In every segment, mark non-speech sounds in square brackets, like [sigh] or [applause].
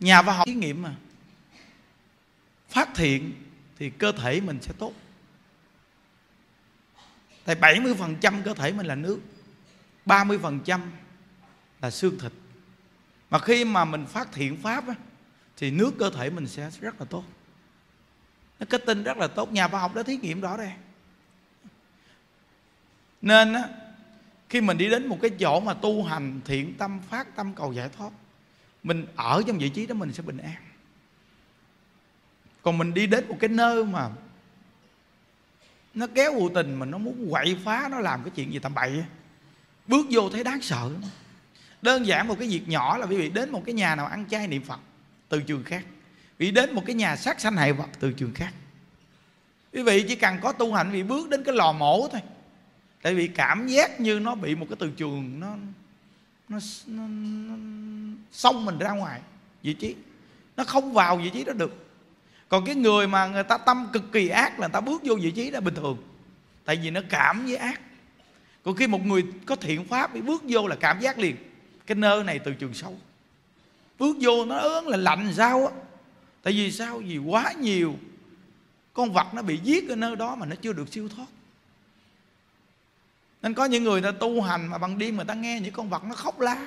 nhà khoa học thí nghiệm mà. Phát thiện thì cơ thể mình sẽ tốt. Tại 70% cơ thể mình là nước 30% là xương thịt. Mà khi mà mình phát thiện pháp á, thì nước cơ thể mình sẽ rất là tốt. Nó kết tinh rất là tốt. Nhà khoa học đã thí nghiệm rõ ràng. Nên á, khi mình đi đến một cái chỗ mà tu hành thiện tâm phát tâm cầu giải thoát mình ở trong vị trí đó mình sẽ bình an. Còn mình đi đến một cái nơi mà nó kéo vô tình mà nó muốn quậy phá, nó làm cái chuyện gì tầm bậy bước vô thấy đáng sợ đơn giản một cái việc nhỏ là quý vị đến một cái nhà nào ăn chay niệm phật từ trường khác. Vị đến một cái nhà sát sanh hại vật từ trường khác. Quý vị chỉ cần có tu hành vì vị bước đến cái lò mổ thôi. Tại vì cảm giác như nó bị một cái từ trường nó nó, nó, nó xông mình ra ngoài vị trí. Nó không vào vị trí đó được. Còn cái người mà người ta tâm cực kỳ ác là người ta bước vô vị trí đó bình thường. Tại vì nó cảm với ác. Còn khi một người có thiện pháp bị bước vô là cảm giác liền. Cái nơi này từ trường sâu bước vô nó ớn là lạnh sao á. Tại vì sao? Vì quá nhiều con vật nó bị giết ở nơi đó mà nó chưa được siêu thoát nên có những người ta tu hành mà bằng đêm người ta nghe những con vật nó khóc la.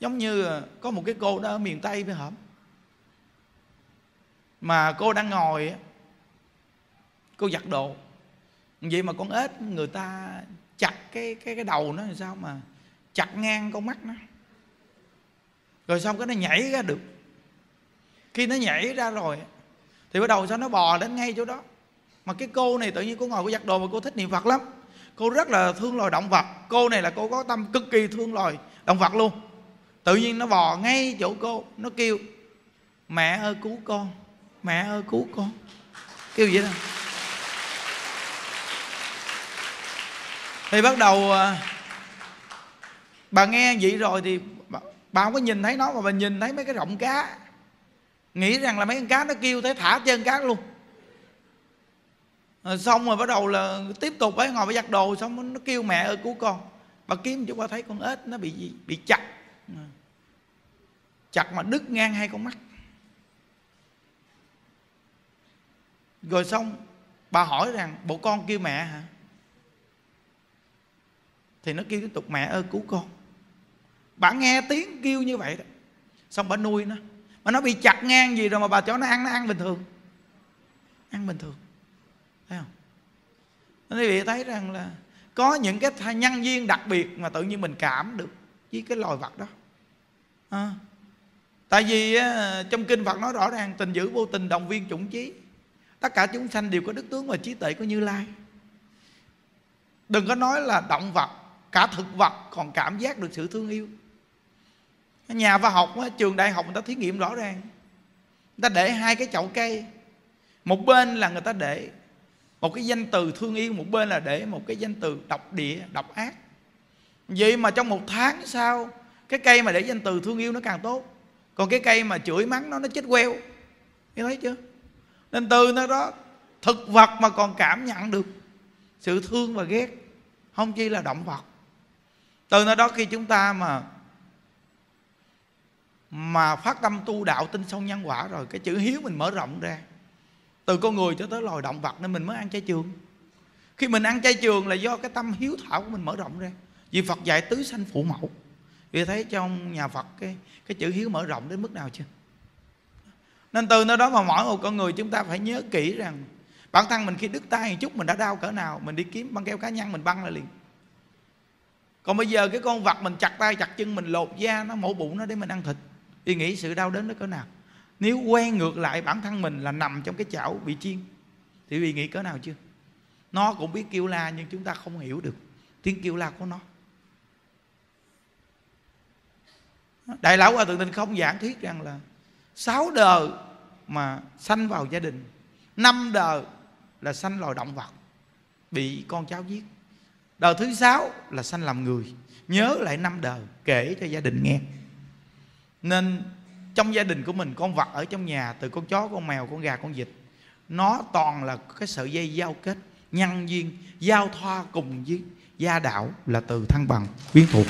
Giống như có một cái cô đó ở miền tây phải không? Mà cô đang ngồi cô giặt đồ. Vậy mà con ếch người ta chặt cái cái cái đầu nó làm sao mà chặt ngang con mắt nó. Rồi xong cái nó nhảy ra được. Khi nó nhảy ra rồi thì bắt đầu sao nó bò đến ngay chỗ đó. Mà cái cô này tự nhiên cô ngồi cô giặt đồ mà cô thích niệm phật lắm cô rất là thương loài động vật. Cô này là cô có tâm cực kỳ thương loài động vật luôn. Tự nhiên nó bò ngay chỗ cô nó kêu mẹ ơi cứu con mẹ ơi cứu con. Kêu vậy đó. Thì bắt đầu à, bà nghe vậy rồi thì bà, bà không có nhìn thấy nó mà bà nhìn thấy mấy cái rộng cá. Nghĩ rằng là mấy con cá nó kêu thế thả chân cá luôn rồi xong rồi bắt đầu là tiếp tục ấy, ngồi phải giặt đồ, xong nó kêu mẹ ơi, cứu con. Bà kiếm chứ qua thấy con ếch nó bị gì? Bị chặt. Ờ. Chặt mà đứt ngang hai con mắt. Rồi xong, bà hỏi rằng, bộ con kêu mẹ hả? Thì nó kêu tiếp tục, mẹ ơi, cứu con. Bà nghe tiếng kêu như vậy đó. Xong bà nuôi nó. Mà nó bị chặt ngang gì rồi mà bà cho nó ăn nó ăn bình thường. Ăn bình thường thấy không? Nên quý vị thấy rằng là có những cái nhân duyên đặc biệt mà tự nhiên mình cảm được với cái loài vật đó. À. tại vì trong kinh phật nói rõ ràng, tình dữ vô tình động viên chủng trí tất cả chúng sanh đều có đức tướng và trí tuệ của như lai. Đừng có nói là động vật, cả thực vật còn cảm giác được sự thương yêu. Nhà khoa học trường đại học người ta thí nghiệm rõ ràng. Người ta để hai cái chậu cây. Một bên là người ta để một cái danh từ thương yêu một bên là để một cái danh từ độc địa, độc ác. Vậy mà trong một tháng sau, cái cây mà để danh từ thương yêu nó càng tốt. Còn cái cây mà chửi mắng nó nó chết queo. Nghe thấy chưa? Nên từ nó đó, thực vật mà còn cảm nhận được sự thương và ghét, không chỉ là động vật. Từ nơi đó khi chúng ta mà mà phát tâm tu đạo tin sâu nhân quả rồi, cái chữ hiếu mình mở rộng ra từ con người cho tới loài động vật nên mình mới ăn chay trường. Khi mình ăn chay trường là do cái tâm hiếu thảo của mình mở rộng ra. Vì Phật dạy tứ sanh phụ mẫu. Vì thấy trong nhà Phật cái cái chữ hiếu mở rộng đến mức nào chưa? Nên từ nơi đó mà mỗi một con người chúng ta phải nhớ kỹ rằng bản thân mình khi đứt tay một chút mình đã đau cỡ nào, mình đi kiếm băng keo cá nhân mình băng lại liền. Còn bây giờ cái con vật mình chặt tay chặt chân mình lột da nó mổ bụng nó để mình ăn thịt thì nghĩ sự đau đớn nó cỡ nào? Nếu quen ngược lại bản thân mình là nằm trong cái chảo bị chiên, thì vì nghĩ cỡ nào chưa? Nó cũng biết kêu la nhưng chúng ta không hiểu được tiếng kêu la của nó. Đại lão hòa thượng tình không giảng thuyết rằng là sáu đời mà sanh vào gia đình, năm đời là sanh loài động vật, bị con cháu giết. Đời thứ sáu là sanh làm người, nhớ lại năm đời, kể cho gia đình nghe. Nên trong gia đình của mình, con vật ở trong nhà, từ con chó, con mèo, con gà, con vịt. Nó toàn là cái sợi dây giao kết nhân duyên, giao thoa cùng với gia đạo là từ thăng bằng, quyến thuộc.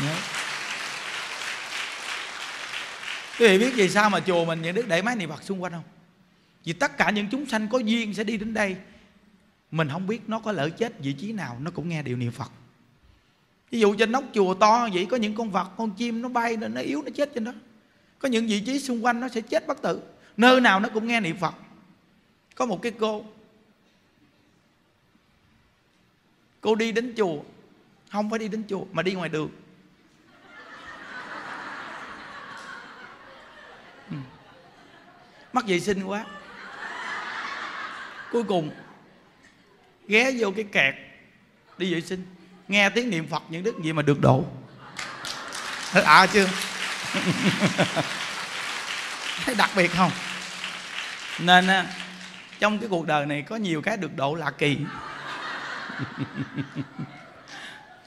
Nhớ. Quý vị biết vì sao mà chùa mình những đức để máy niệm phật xung quanh không? Vì tất cả những chúng sanh có duyên sẽ đi đến đây. Mình không biết nó có lỡ chết vị trí nào, nó cũng nghe điều niệm phật ví dụ trên nóc chùa to vậy, có những con vật, con chim nó bay nên nó yếu, nó chết trên đó. Có những vị trí xung quanh nó sẽ chết bất tử. Nơi nào nó cũng nghe niệm phật. Có một cái cô cô đi đến chùa, không phải đi đến chùa, mà đi ngoài đường. Ừ. mắc vệ sinh quá. Cuối cùng, ghé vô cái kẹt, đi vệ sinh nghe tiếng niệm phật những đức gì mà được độ. À chưa? [laughs] Thấy đặc biệt không? Nên trong cái cuộc đời này có nhiều cái được độ lạ kỳ. [laughs]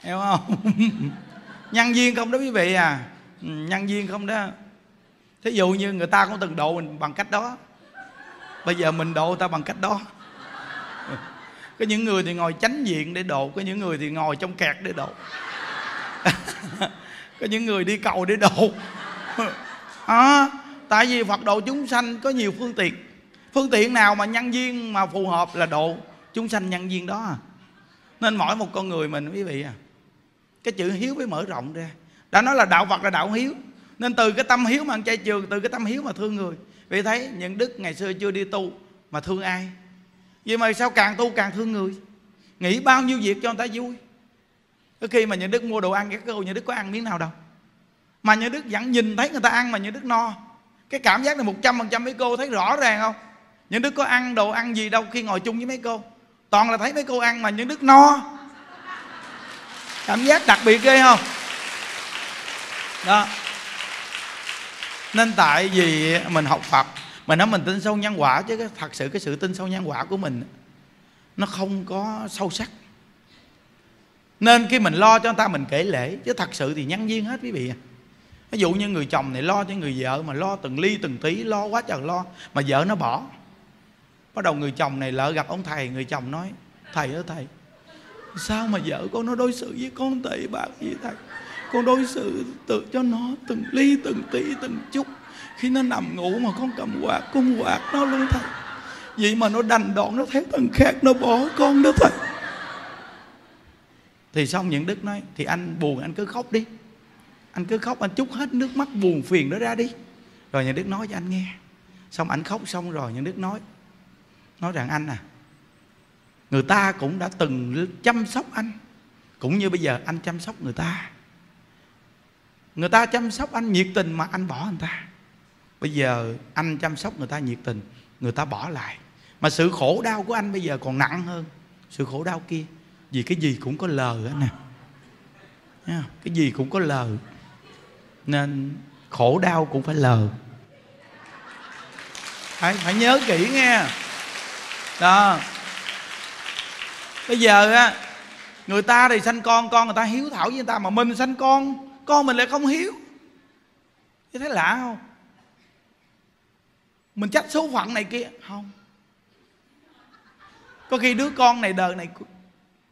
Hiểu không? [laughs] Nhân viên không đó quý vị à. Ừ, nhân viên không đó. Thí dụ như người ta cũng từng độ mình bằng cách đó. Bây giờ mình độ người ta bằng cách đó có những người thì ngồi chánh diện để độ có những người thì ngồi trong kẹt để độ. [laughs] Có những người đi cầu để độ. [laughs] À, tại vì phật độ chúng sanh có nhiều phương tiện. Phương tiện nào mà nhân viên mà phù hợp là độ chúng sanh nhân viên đó à. Nên mỗi một con người mình quý vị à cái chữ hiếu mới mở rộng ra. Đã nói là đạo phật là đạo hiếu. Nên từ cái tâm hiếu mà ăn chay trường từ cái tâm hiếu mà thương người. Vì thấy những đức ngày xưa chưa đi tu mà thương ai? Vì mà sao càng tu càng thương người? Nghĩ bao nhiêu việc cho người ta vui? Có khi mà nhà đức mua đồ ăn, các cô nhà đức có ăn miếng nào đâu. Mà nhà đức vẫn nhìn thấy người ta ăn mà nhà đức no. Cái cảm giác này một trăm phần trăm mấy cô thấy rõ ràng không? Những đức có ăn đồ ăn gì đâu khi ngồi chung với mấy cô. Toàn là thấy mấy cô ăn mà những đức no. Cảm giác đặc biệt ghê không? Đó. Nên tại vì mình học phật mà nói mình tin sâu nhân quả chứ cái, thật sự cái sự tin sâu nhân quả của mình nó không có sâu sắc. Nên khi mình lo cho người ta mình kể lễ chứ thật sự thì nhân duyên hết quý vị à. ví dụ như người chồng này lo cho người vợ mà lo từng ly từng tí lo quá trời lo mà vợ nó bỏ. Bắt đầu người chồng này lỡ gặp ông thầy người chồng nói thầy ơi thầy sao mà vợ con nó đối xử với con tệ bạc vậy thầy? Con đối xử tự cho nó từng ly từng tí từng chút khi nó nằm ngủ mà con cầm quạt, con quạt nó luôn thầy. Vậy mà nó đành đoạn nó thấy thằng khác, nó bỏ con đó thầy. Thì xong những đức nói thì anh buồn, anh cứ khóc đi. Anh cứ khóc, anh chút hết nước mắt buồn phiền đó ra đi. Rồi nhà đức nói cho anh nghe. Xong anh khóc xong rồi nhà đức nói. Nói rằng anh à người ta cũng đã từng chăm sóc anh. Cũng như bây giờ anh chăm sóc người ta. Người ta chăm sóc anh nhiệt tình mà anh bỏ người ta bây giờ anh chăm sóc người ta nhiệt tình, người ta bỏ lại. Mà sự khổ đau của anh bây giờ còn nặng hơn. Sự khổ đau kia. Vì cái gì cũng có lờ á nè. Cái gì cũng có lờ nên khổ đau cũng phải lờ phải phải nhớ kỹ nghe. Đó. Bây giờ á, người ta thì sanh con con người ta hiếu thảo với người ta mà mình sanh con con mình lại không hiếu. Thế thấy lạ không? Mình trách số phận này kia. Không. Có khi đứa con này đời này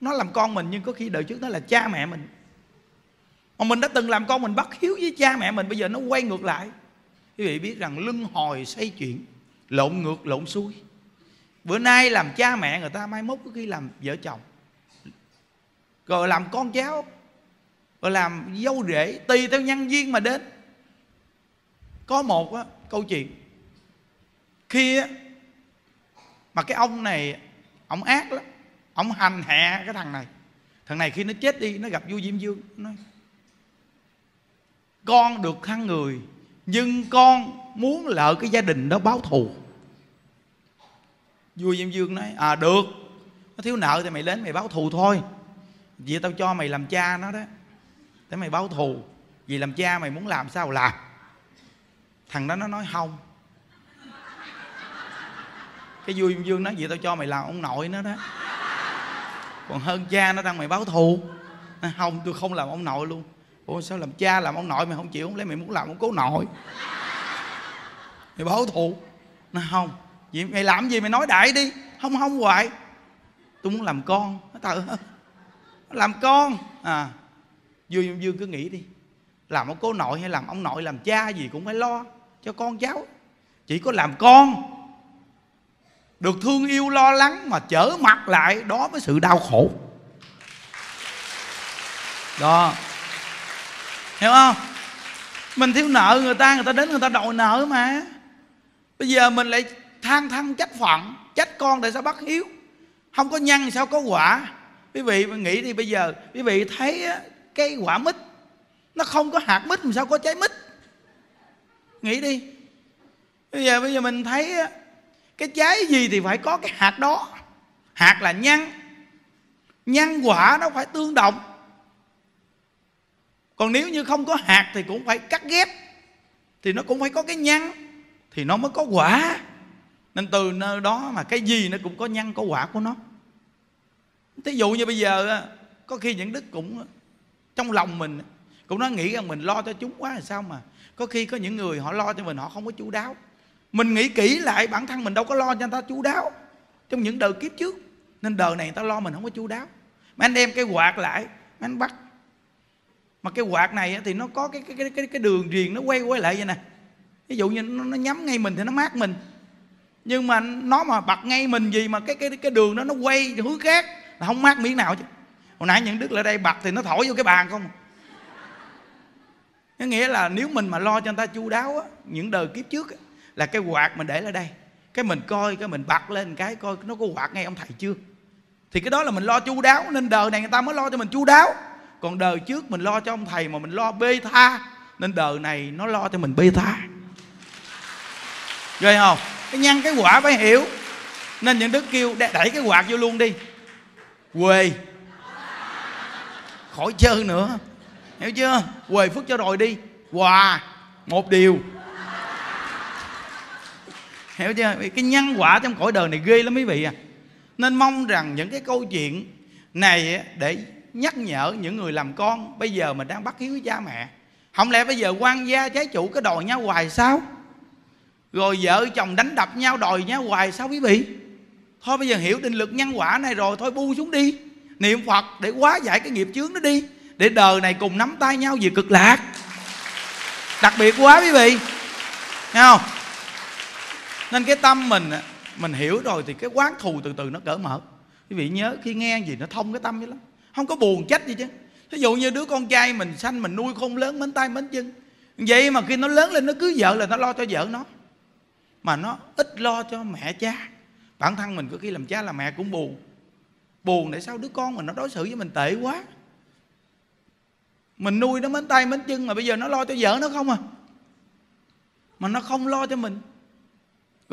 nó làm con mình nhưng có khi đời trước nó là cha mẹ mình. Mà mình đã từng làm con mình bất hiếu với cha mẹ mình bây giờ nó quay ngược lại. Quý vị biết rằng luân hồi xây chuyển lộn ngược lộn xuôi. Bữa nay làm cha mẹ người ta mai mốt có khi làm vợ chồng. Rồi làm con cháu rồi làm dâu rể tùy theo nhân viên mà đến. Có một á, câu chuyện khi á, mà cái ông này ông ác lắm ông hành hạ cái thằng này. Thằng này khi nó chết đi nó gặp vua diêm dương nó nói con được thăng người nhưng con muốn lỡ cái gia đình đó báo thù. Vua diêm dương nói à được nó thiếu nợ thì mày đến mày báo thù thôi. Vì tao cho mày làm cha nó đó để mày báo thù. Vì làm cha mày muốn làm sao làm. Thằng đó nó nói không cái vui dương nói vậy tao cho mày làm ông nội nó đó. Còn hơn cha nó đang mày báo thù. Không, tôi không làm ông nội luôn. Ủa, sao làm cha làm ông nội mày không chịu? Không lẽ mày muốn làm ông cố nội? Mày báo thù. Nó không, vậy mày làm gì mày nói đại đi. Không không hoài. Tôi muốn làm con. Nó tự làm con. À dương dương cứ nghĩ đi. Làm ông cố nội hay làm ông nội làm cha gì cũng phải lo cho con cháu. Chỉ có làm con được thương yêu lo lắng mà trở mặt lại, đó mới sự đau khổ. Đó. Hiểu không? Mình thiếu nợ người ta người ta đến người ta đòi nợ mà. Bây giờ mình lại than thân trách phận, trách con tại sao bắt hiếu? Không có nhân sao có quả? Quý vị nghĩ đi bây giờ, quý vị thấy cái quả mít, nó không có hạt mít làm sao có trái mít? Nghĩ đi. Bây giờ bây giờ mình thấy cái trái gì thì phải có cái hạt đó. Hạt là nhân nhân quả nó phải tương đồng. Còn nếu như không có hạt thì cũng phải cắt ghép. Thì nó cũng phải có cái nhân thì nó mới có quả. Nên từ nơi đó mà cái gì nó cũng có nhân có quả của nó. Thí dụ như bây giờ có khi những đức cũng trong lòng mình, cũng nó nghĩ rằng mình lo cho chúng quá là sao mà? Có khi có những người họ lo cho mình, họ không có chú đáo mình nghĩ kỹ lại bản thân mình đâu có lo cho người ta chú đáo. Trong những đời kiếp trước nên đời này người ta lo mình không có chú đáo. Mà anh đem cái quạt lại mà anh bắt. Mà cái quạt này thì nó có cái cái cái cái, đường truyền nó quay quay lại vậy nè. Ví dụ như nó, nó nhắm ngay mình thì nó mát mình. Nhưng mà nó mà bật ngay mình gì mà cái cái cái đường đó nó quay hướng khác là không mát miếng nào chứ. Hồi nãy những đức lại đây bật thì nó thổi vô cái bàn không à. có nghĩa là nếu mình mà lo cho người ta chu đáo á những đời kiếp trước á, là cái quạt mình để ở đây. Cái mình coi, cái mình bật lên cái coi nó có quạt ngay ông thầy chưa? Thì cái đó là mình lo chu đáo, nên đời này người ta mới lo cho mình chu đáo. Còn đời trước mình lo cho ông thầy mà mình lo bê tha, nên đời này nó lo cho mình bê tha. Ghê không? Cái nhân cái quả phải hiểu. Nên những đức kêu đẩy cái quạt vô luôn đi. Quê. Khỏi chơi nữa. Hiểu chưa? Quê phước cho rồi đi. Quà, một điều hiểu chưa? Cái nhân quả trong cõi đời này ghê lắm quý vị à. Nên mong rằng những cái câu chuyện này để nhắc nhở những người làm con bây giờ mình đang bắt hiếu với cha mẹ. Không lẽ bây giờ quan gia trái chủ cái đòi nhau hoài sao? Rồi vợ chồng đánh đập nhau, đòi nhau hoài sao quý vị? Thôi bây giờ hiểu định lực nhân quả này rồi, thôi bu xuống đi. Niệm phật để hóa giải cái nghiệp chướng đó đi, để đời này cùng nắm tay nhau về cực lạc. Đặc biệt quá quý vị. Nghe không? Nên cái tâm mình mình hiểu rồi thì cái quán thù từ từ nó cởi mở. Quý vị nhớ khi nghe gì nó thông cái tâm vậy lắm. Không có buồn trách gì chứ. Ví dụ như đứa con trai mình sanh mình nuôi không lớn mến tay mến chân. Vậy mà khi nó lớn lên nó cứ vợ là nó lo cho vợ nó. Mà nó ít lo cho mẹ cha. Bản thân mình có khi làm cha làm mẹ cũng buồn. Buồn tại sao đứa con mình nó đối xử với mình tệ quá. Mình nuôi nó mến tay mến chân mà bây giờ nó lo cho vợ nó không à. Mà nó không lo cho mình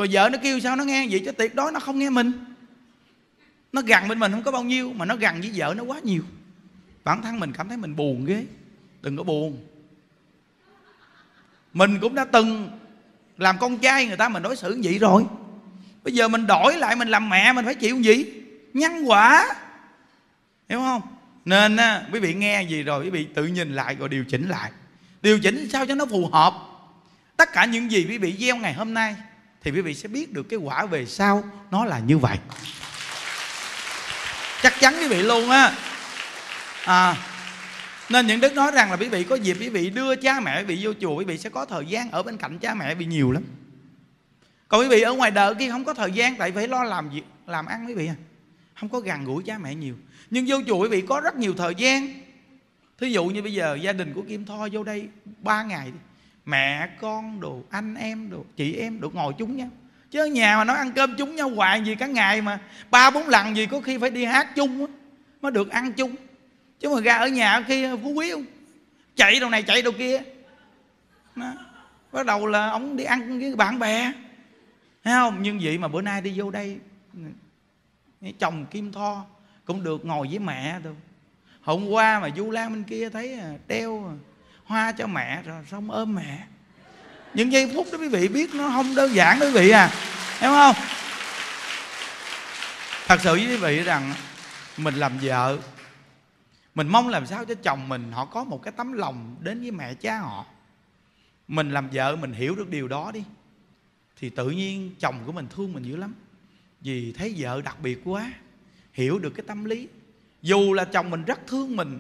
rồi vợ nó kêu sao nó nghe? Vậy cho tuyệt đối nó không nghe mình. Nó gần bên mình không có bao nhiêu mà nó gần với vợ nó quá nhiều. Bản thân mình cảm thấy mình buồn ghê. Đừng có buồn. Mình cũng đã từng làm con trai người ta mình đối xử vậy rồi. Bây giờ mình đổi lại mình làm mẹ mình phải chịu gì? Nhân quả. Hiểu không? Nên á, quý vị nghe gì rồi quý vị tự nhìn lại rồi điều chỉnh lại. Điều chỉnh sao cho nó phù hợp? Tất cả những gì quý vị gieo ngày hôm nay thì quý vị sẽ biết được cái quả về sau nó là như vậy chắc chắn quý vị luôn á à, nên những đức nói rằng là quý vị có dịp quý vị đưa cha mẹ quý vị vô chùa quý vị sẽ có thời gian ở bên cạnh cha mẹ quý vị nhiều lắm còn quý vị ở ngoài đời kia không có thời gian tại phải lo làm việc làm ăn quý vị à không có gần gũi cha mẹ nhiều nhưng vô chùa quý vị có rất nhiều thời gian thí dụ như bây giờ gia đình của kim tho vô đây ba ngày đi mẹ con đồ anh em đồ chị em được ngồi chung nhau. Chứ ở nhà mà nói ăn cơm chung nhau hoài gì cả ngày mà. Ba bốn lần gì có khi phải đi hát chung á mới được ăn chung. Chứ mà ra ở nhà khi ờ, phú quý không? Chạy đầu này chạy đầu kia. Đó. bắt đầu là ông đi ăn với bạn bè. Thấy không? Nhưng vậy mà bữa nay đi vô đây chồng kim tho cũng được ngồi với mẹ thôi. Hôm qua mà du lan bên kia thấy à, đeo ờ, hoa cho mẹ, rồi xong ôm mẹ. Những giây phút đó quý vị biết nó không đơn giản đó quý vị à hiểu không? Thật sự với quý vị rằng mình làm vợ, mình mong làm sao cho chồng mình họ có một cái tấm lòng đến với mẹ cha họ. Mình làm vợ mình hiểu được điều đó đi, thì tự nhiên chồng của mình thương mình dữ lắm. Vì thấy vợ đặc biệt quá, hiểu được cái tâm lý. Dù là chồng mình rất thương mình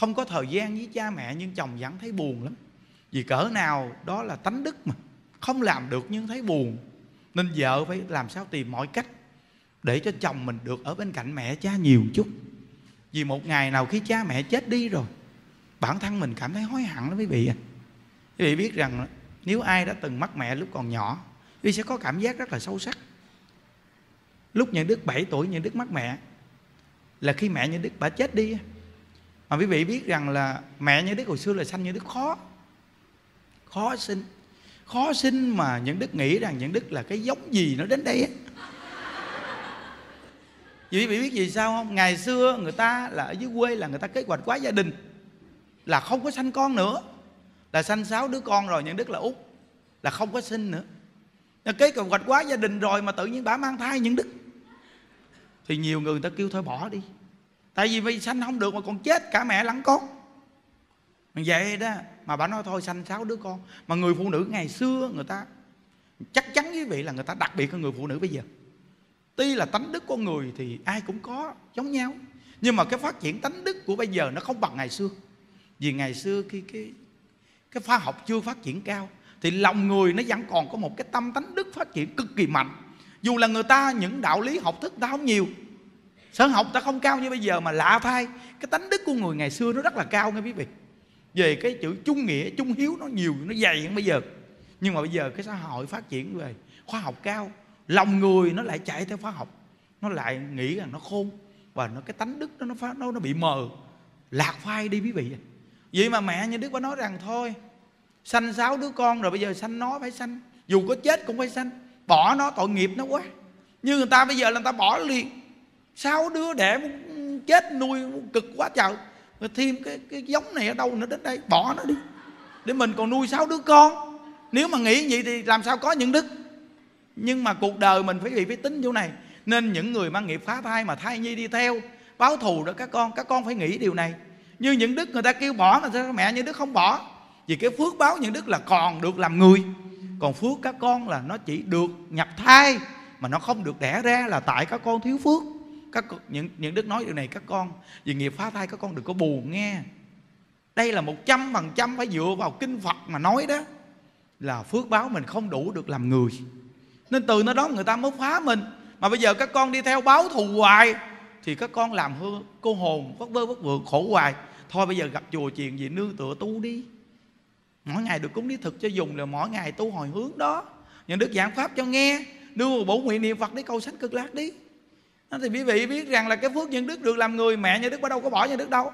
không có thời gian với cha mẹ nhưng chồng vẫn thấy buồn lắm. Vì cỡ nào đó là tánh đức mà. Không làm được nhưng thấy buồn. Nên vợ phải làm sao tìm mọi cách để cho chồng mình được ở bên cạnh mẹ cha nhiều chút. Vì một ngày nào khi cha mẹ chết đi rồi, bản thân mình cảm thấy hối hận lắm quý vị à quý vị biết rằng nếu ai đã từng mất mẹ lúc còn nhỏ, quý vị sẽ có cảm giác rất là sâu sắc. Lúc nhận đức 7 tuổi nhận đức mất mẹ, là khi mẹ nhận đức bà chết đi mà quý vị biết rằng là mẹ như đức hồi xưa là sanh như đức khó. Khó sinh. Khó sinh mà những đức nghĩ rằng những đức là cái giống gì nó đến đây á. Quý vị biết gì sao không? Ngày xưa người ta là ở dưới quê là người ta kế hoạch quá gia đình là không có sanh con nữa. Là sanh sáu đứa con rồi những đức là út là không có sinh nữa. Là kế hoạch quá gia đình rồi mà tự nhiên bà mang thai những đức. Thì nhiều người, người ta kêu thôi bỏ đi tại vì vì sanh không được mà còn chết, cả mẹ lẫn con. Vậy đó, mà bà nói thôi, sanh sáu đứa con. Mà người phụ nữ ngày xưa, người ta, chắc chắn quý vị là người ta đặc biệt hơn người phụ nữ bây giờ. Tuy là tánh đức con người thì ai cũng có, giống nhau. Nhưng mà cái phát triển tánh đức của bây giờ nó không bằng ngày xưa. Vì ngày xưa khi cái cái khoa học chưa phát triển cao, thì lòng người nó vẫn còn có một cái tâm tánh đức phát triển cực kỳ mạnh. Dù là người ta những đạo lý học thức ta không nhiều sở học ta không cao như bây giờ mà lạ thay cái tánh đức của người ngày xưa nó rất là cao nghe quý vị. Về cái chữ trung nghĩa trung hiếu nó nhiều, nó dày hơn bây giờ. Nhưng mà bây giờ cái xã hội phát triển về khoa học cao, lòng người nó lại chạy theo khoa học. Nó lại nghĩ rằng nó khôn và nó, cái tánh đức nó nó nó nó bị mờ. Lạc phai đi quý vị vậy mà mẹ như đức có nói rằng thôi, sanh sáu đứa con rồi bây giờ sanh nó phải sanh. Dù có chết cũng phải sanh. Bỏ nó, tội nghiệp nó quá. Như người ta bây giờ là người ta bỏ liền sáu đứa đẻ chết nuôi cực quá trời. Rồi thêm cái cái giống này ở đâu nữa đến đây, bỏ nó đi. Để mình còn nuôi sáu đứa con. Nếu mà nghĩ vậy thì làm sao có những đức? Nhưng mà cuộc đời mình phải bị, phải tính chỗ này. Nên những người mang nghiệp phá thai mà thai nhi đi theo, báo thù đó các con các con phải nghĩ điều này. Như những đức người ta kêu bỏ mà sao mẹ như đức không bỏ? Vì cái phước báo những đức là còn được làm người. Còn phước các con là nó chỉ được nhập thai mà nó không được đẻ ra là tại các con thiếu phước các những những đức nói điều này các con, vì nghiệp phá thai các con đừng có buồn nghe. Đây là một trăm phần trăm phải dựa vào kinh phật mà nói đó, là phước báo mình không đủ được làm người. Nên từ nó đó người ta mới phá mình. Mà bây giờ các con đi theo báo thù hoài, thì các con làm hư, cô hồn vất vơ vất vượng khổ hoài. Thôi bây giờ gặp chùa chiền gì nương tựa tu đi. Mỗi ngày được cúng đi thực cho dùng là mỗi ngày tu hồi hướng đó. Nhận đức giảng pháp cho nghe, đưa bổ nguyện niệm phật đi cầu sanh cực lạc đi thì quý vị biết rằng là cái phước nhân đức được làm người mẹ nhân đức bà đâu có bỏ nhân đức đâu.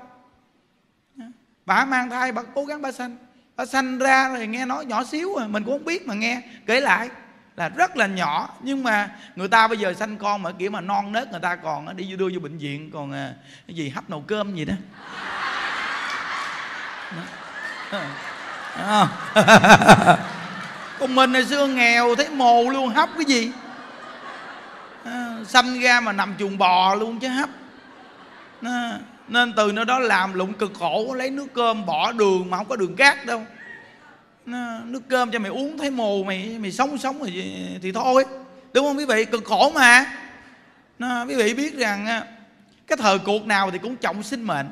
Bà mang thai bà cố gắng bà sanh. Bà sanh ra rồi nghe nói nhỏ xíu rồi mình cũng không biết mà nghe kể lại là rất là nhỏ. Nhưng mà người ta bây giờ sanh con mà kiểu mà non nớt người ta còn đi đưa vô bệnh viện còn à, cái gì hấp nồi cơm gì đó, đó. [laughs] Còn mình hồi xưa nghèo thấy mồ luôn hấp cái gì? Sanh ra mà nằm chuồng bò luôn chứ hấp. Nên từ nơi đó làm lụng cực khổ lấy nước cơm bỏ đường mà không có đường cát đâu. Nước cơm cho mày uống thấy mồ mày mày sống sống thì, thì thôi. Đúng không quý vị? Cực khổ mà. Nó, quý vị biết rằng cái thời cuộc nào thì cũng trọng sinh mệnh.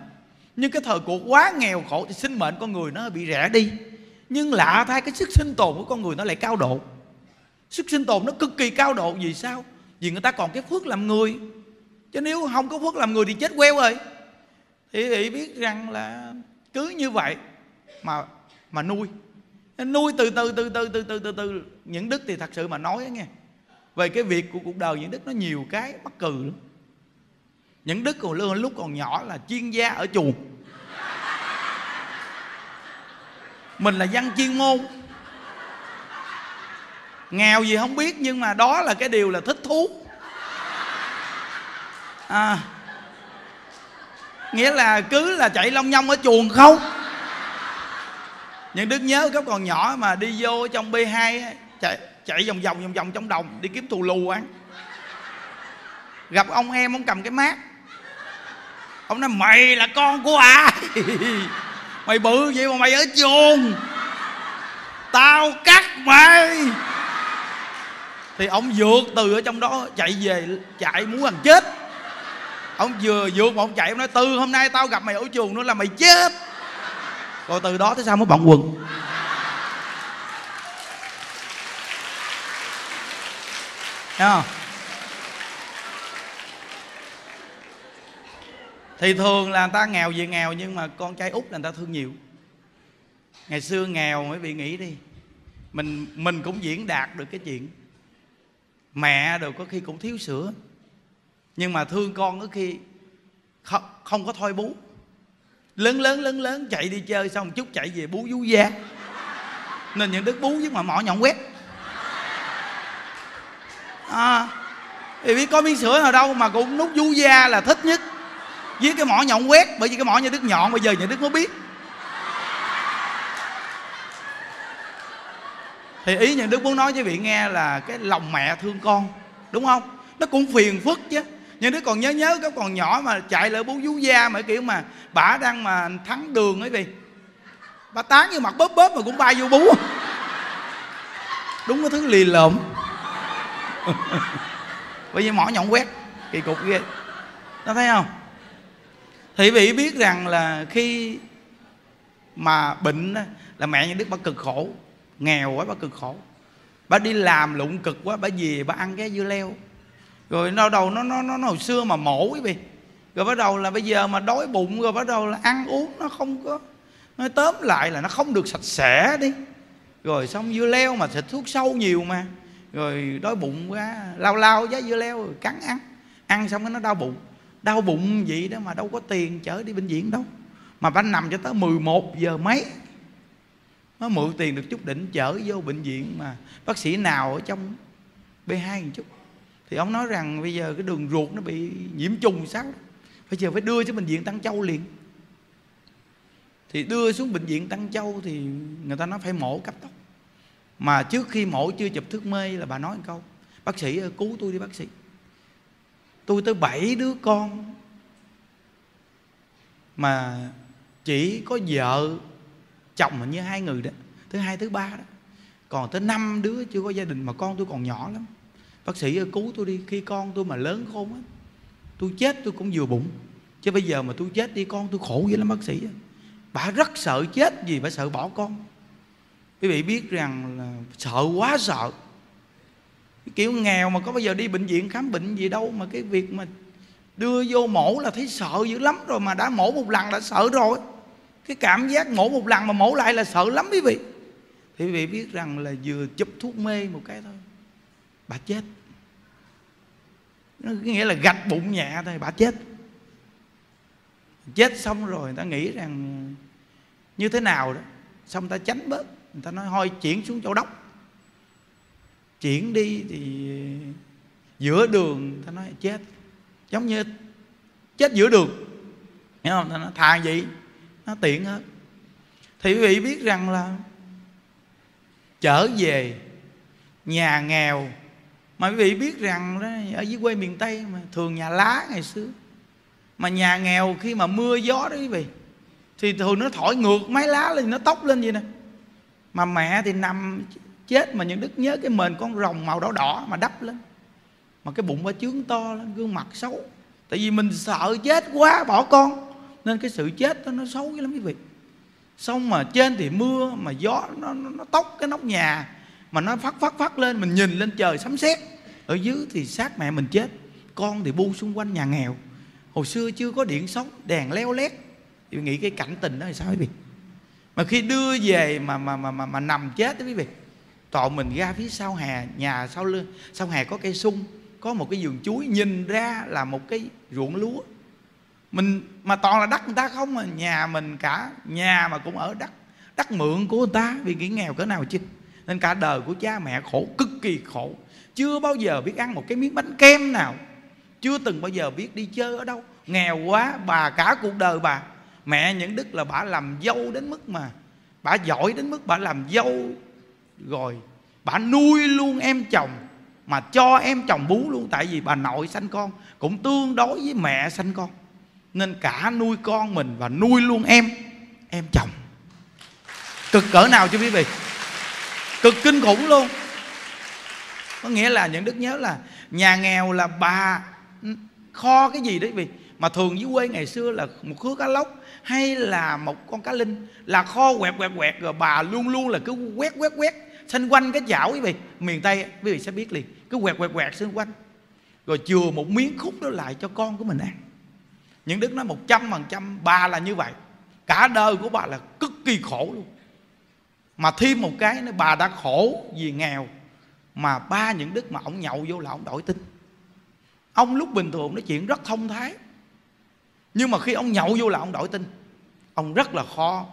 Nhưng cái thời cuộc quá nghèo khổ thì sinh mệnh con người nó bị rẻ đi. Nhưng lạ thay cái sức sinh tồn của con người nó lại cao độ. Sức sinh tồn nó cực kỳ cao độ vì sao? Vì người ta còn cái phước làm người. Chứ nếu không có phước làm người thì chết queo rồi. Thì thì biết rằng là cứ như vậy mà mà nuôi. Nuôi từ từ từ từ từ từ từ từ. Những đức thì thật sự mà nói nghe. Về cái việc của cuộc đời, những đức nó nhiều cái mắc cừ lắm. Những đức còn lương lúc còn nhỏ là chuyên gia ở chuồng mình là văn chuyên môn nghèo gì không biết nhưng mà đó là cái điều là thích thú. À, nghĩa là cứ là chạy long nhông ở chuồng không? Những đức nhớ các còn nhỏ mà đi vô trong b 2 chạy chạy vòng vòng vòng vòng trong đồng đi kiếm thù lù ăn. Gặp ông em ông cầm cái mát. Ông nói mày là con của ai? [laughs] Mày bự vậy mà mày ở chuồng. Tao cắt mày thì ông vượt từ ở trong đó, chạy về, chạy muốn thằng chết. Ông vừa vượt mà ông chạy, ông nói, từ hôm nay tao gặp mày ở chuồng nữa là mày chết. Rồi từ đó tới sao mới bận quần. Thấy không? Thì thường là người ta nghèo về nghèo, Nhưng mà con trai út là người ta thương nhiều. Ngày xưa nghèo mới bị nghĩ đi. Mình mình cũng diễn đạt được cái chuyện mẹ đều có khi cũng thiếu sữa. Nhưng mà thương con có khi không, không có thôi bú. Lớn lớn lớn lớn chạy đi chơi xong chút chạy về bú vú da. Nên những đứa bú với mà mỏ nhọn quét. À, thì biết có miếng sữa nào đâu mà cũng nút vú da là thích nhất. Với cái mỏ nhọn quét bởi vì cái mỏ nhà đức nhọn bây giờ nhà đức mới biết. Thì ý nhà đức muốn nói với vị nghe là cái lòng mẹ thương con, đúng không? Nó cũng phiền phức chứ. Nhưng đứa còn nhớ nhớ cái còn nhỏ mà chạy lại bố vú da mà kiểu mà bả đang mà thắng đường ấy vì bà tán như mặt bóp bóp mà cũng bay vô bú. Đúng cái thứ lì lợm. [laughs] Bởi vì mỏ nhọn quét, kỳ cục ghê. Nó thấy không? Thì vị biết rằng là khi mà bệnh là mẹ như đức bà cực khổ nghèo quá bà cực khổ. Bà đi làm lụng cực quá bà về bà ăn cái dưa leo. Rồi nó đầu nó nó nó, nó hồi xưa mà mổ quý vị. Rồi bắt đầu là bây giờ mà đói bụng rồi bắt đầu là ăn uống nó không có nó tóm lại là nó không được sạch sẽ đi. Rồi xong dưa leo mà thịt thuốc sâu nhiều mà. Rồi đói bụng quá lao lao giá dưa leo rồi cắn ăn. Ăn xong cái nó đau bụng. Đau bụng vậy đó mà đâu có tiền chở đi bệnh viện đâu. Mà bà nằm cho tới 11 giờ mấy nó mượn tiền được chút đỉnh chở vô bệnh viện mà. Bác sĩ nào ở trong B2 một chút. Thì ông nói rằng bây giờ cái đường ruột nó bị nhiễm trùng sao bây giờ phải đưa cho bệnh viện Tăng Châu liền. Thì đưa xuống bệnh viện Tăng Châu thì người ta nói phải mổ cấp tốc. Mà trước khi mổ chưa chụp thước mê là bà nói một câu bác sĩ ơi, cứu tôi đi bác sĩ. Tôi tới bảy đứa con mà chỉ có vợ chồng hình như hai người đó, thứ hai, thứ ba đó. Còn tới năm đứa chưa có gia đình mà con tôi còn nhỏ lắm. Bác sĩ ơi, cứu tôi đi, khi con tôi mà lớn khôn á, tôi chết tôi cũng vừa bụng. Chứ bây giờ mà tôi chết đi, con tôi khổ dữ lắm, bác sĩ bà rất sợ chết gì bà sợ bỏ con. Quý vị biết rằng là sợ quá sợ. Kiểu nghèo mà có bao giờ đi bệnh viện khám bệnh gì đâu, mà cái việc mà đưa vô mổ là thấy sợ dữ lắm rồi, mà đã mổ một lần đã sợ rồi cái cảm giác mổ một lần mà mổ lại là sợ lắm quý vị. Thì quý vị biết rằng là vừa chụp thuốc mê một cái thôi, bà chết. Nó nghĩa là gạch bụng nhẹ thôi, bà chết. Chết xong rồi người ta nghĩ rằng như thế nào đó, xong ta tránh bớt, người ta nói thôi, chuyển xuống châu đốc. Chuyển đi thì giữa đường ta nói chết. Giống như chết giữa đường. Hiểu không? Ta nói thà vậy nó tiện hơn thì quý vị biết rằng là trở về nhà nghèo mà quý vị biết rằng đó, ở dưới quê miền tây mà thường nhà lá ngày xưa. Mà nhà nghèo khi mà mưa gió đó quý vị thì thường nó thổi ngược mái lá lên nó tóc lên vậy nè. Mà mẹ thì nằm chết mà những đức nhớ cái mền con rồng màu đỏ đỏ mà đắp lên. Mà cái bụng bà trướng to lên gương mặt xấu. Tại vì mình sợ chết quá bỏ con nên cái sự chết đó nó xấu lắm quý vị. Xong mà trên thì mưa mà gió nó, nó, nó tóc cái nóc nhà mà nó phát phát phát lên mình nhìn lên trời sấm sét. Ở dưới thì xác mẹ mình chết con thì bu xung quanh nhà nghèo. Hồi xưa chưa có điện sống đèn leo lét. Thì nghĩ cái cảnh tình đó là sao quý vị? Mà khi đưa về mà mà mà mà, mà nằm chết đó quý vị tọa mình ra phía sau hè nhà sau lưng sau hè có cây sung có một cái vườn chuối nhìn ra là một cái ruộng lúa mình mà toàn là đất người ta không mà nhà mình cả, nhà mà cũng ở đất đất mượn của người ta, vì nghĩ nghèo cỡ nào chứ. Nên cả đời của cha mẹ khổ, cực kỳ khổ. Chưa bao giờ biết ăn một cái miếng bánh kem nào. Chưa từng bao giờ biết đi chơi ở đâu. Nghèo quá, bà cả cuộc đời bà. Mẹ những đức là bà làm dâu đến mức mà bà giỏi đến mức bà làm dâu. Rồi, bà nuôi luôn em chồng, mà cho em chồng bú luôn. Tại vì bà nội sanh con, cũng tương đối với mẹ sanh con nên cả nuôi con mình và nuôi luôn em em chồng. Cực cỡ nào chứ quý vị? Cực kinh khủng luôn. Có nghĩa là những đức nhớ là nhà nghèo là bà ừ, kho cái gì đấy vì? Mà thường dưới quê ngày xưa là một khứa cá lóc hay là một con cá linh là kho quẹt quẹt quẹt rồi bà luôn luôn là cứ quét quét quét xanh quanh cái chảo quý vị miền tây quý vị sẽ biết liền cứ cứ quẹt quẹt quẹt xung quanh. Rồi chừa một miếng khúc đó lại cho con của mình ăn những đức nói một trăm phần trăm, bà là như vậy. Cả đời của bà là cực kỳ khổ luôn. Mà thêm một cái nữa, bà đã khổ vì nghèo. Mà ba những đức mà ông nhậu vô là ông đổi tính. Ông lúc bình thường nói chuyện rất thông thái. Nhưng mà khi ông nhậu vô là ông đổi tin ông rất là khó,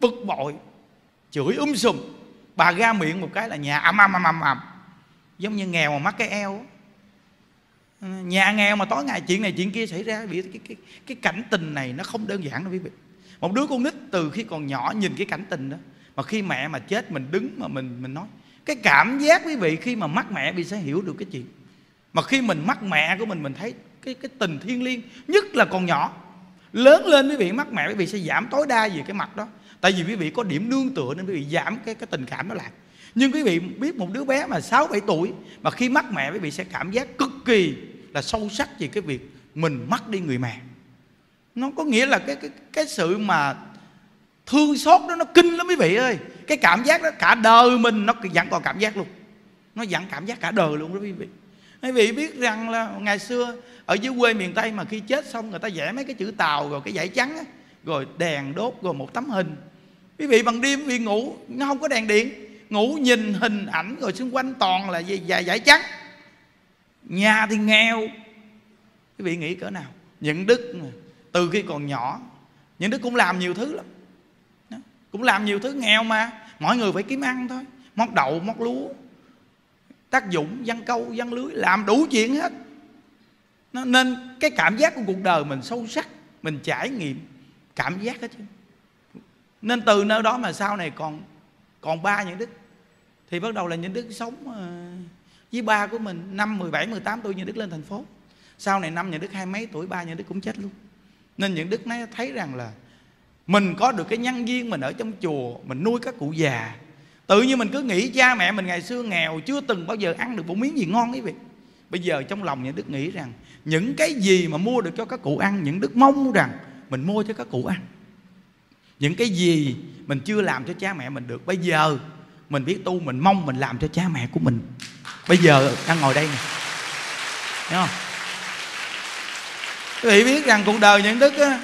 bực bội, chửi um sùm. Bà ra miệng một cái là nhà ầm ầm ầm ầm ầm giống như nghèo mà mắc cái eo nhà nghèo mà tối ngày chuyện này chuyện kia xảy ra vì cái, cái, cái cảnh tình này nó không đơn giản đâu quý vị. Một đứa con nít từ khi còn nhỏ nhìn cái cảnh tình đó mà khi mẹ mà chết mình đứng mà mình mình nói. Cái cảm giác quý vị khi mà mất mẹ bị sẽ hiểu được cái chuyện. Mà khi mình mất mẹ của mình mình thấy cái cái tình thiêng liêng nhất là còn nhỏ. Lớn lên quý vị mất mẹ quý vị sẽ giảm tối đa về cái mặt đó. Tại vì quý vị có điểm nương tựa nên quý vị giảm cái cái tình cảm đó lại. Nhưng quý vị biết một đứa bé mà 6 7 tuổi mà khi mất mẹ quý vị sẽ cảm giác cực kỳ là sâu sắc về cái việc mình mất đi người mẹ. Nó có nghĩa là cái cái cái sự mà thương xót đó nó kinh lắm quý vị ơi. Cái cảm giác đó cả đời mình nó vẫn còn cảm giác luôn. Nó vẫn cảm giác cả đời luôn đó quý vị. Quý vị biết rằng là ngày xưa ở dưới quê miền tây mà khi chết xong người ta vẽ mấy cái chữ tàu rồi cái dải trắng á, rồi đèn đốt rồi một tấm hình. Quý vị bằng đêm vì ngủ nó không có đèn điện ngủ nhìn hình ảnh rồi xung quanh toàn là dài dải trắng nhà thì nghèo. Quý vị nghĩ cỡ nào? Những đức từ khi còn nhỏ, những đức cũng làm nhiều thứ lắm. Cũng làm nhiều thứ nghèo mà. Mọi người phải kiếm ăn thôi. Móc đậu, móc lúa, tác dụng, văn câu, văn lưới, làm đủ chuyện hết. Nó nên cái cảm giác của cuộc đời mình sâu sắc, mình trải nghiệm cảm giác hết chứ. Nên từ nơi đó mà sau này còn còn ba những đức, thì bắt đầu là những đức sống ờ, với ba của mình năm 17, 18 tuổi những đức lên thành phố. Sau này năm những đức hai mấy tuổi ba những đức cũng chết luôn. Nên những đức nói thấy rằng là mình có được cái nhân duyên mình ở trong chùa mình nuôi các cụ già. Tự nhiên mình cứ nghĩ cha mẹ mình ngày xưa nghèo chưa từng bao giờ ăn được một miếng gì ngon quý vị bây giờ trong lòng những đức nghĩ rằng những cái gì mà mua được cho các cụ ăn những đức mong rằng mình mua cho các cụ ăn. Những cái gì mình chưa làm cho cha mẹ mình được bây giờ mình biết tu mình mong mình làm cho cha mẹ của mình bây giờ đang ngồi đây nè. Thấy không? Quý vị biết rằng cuộc đời những đức á,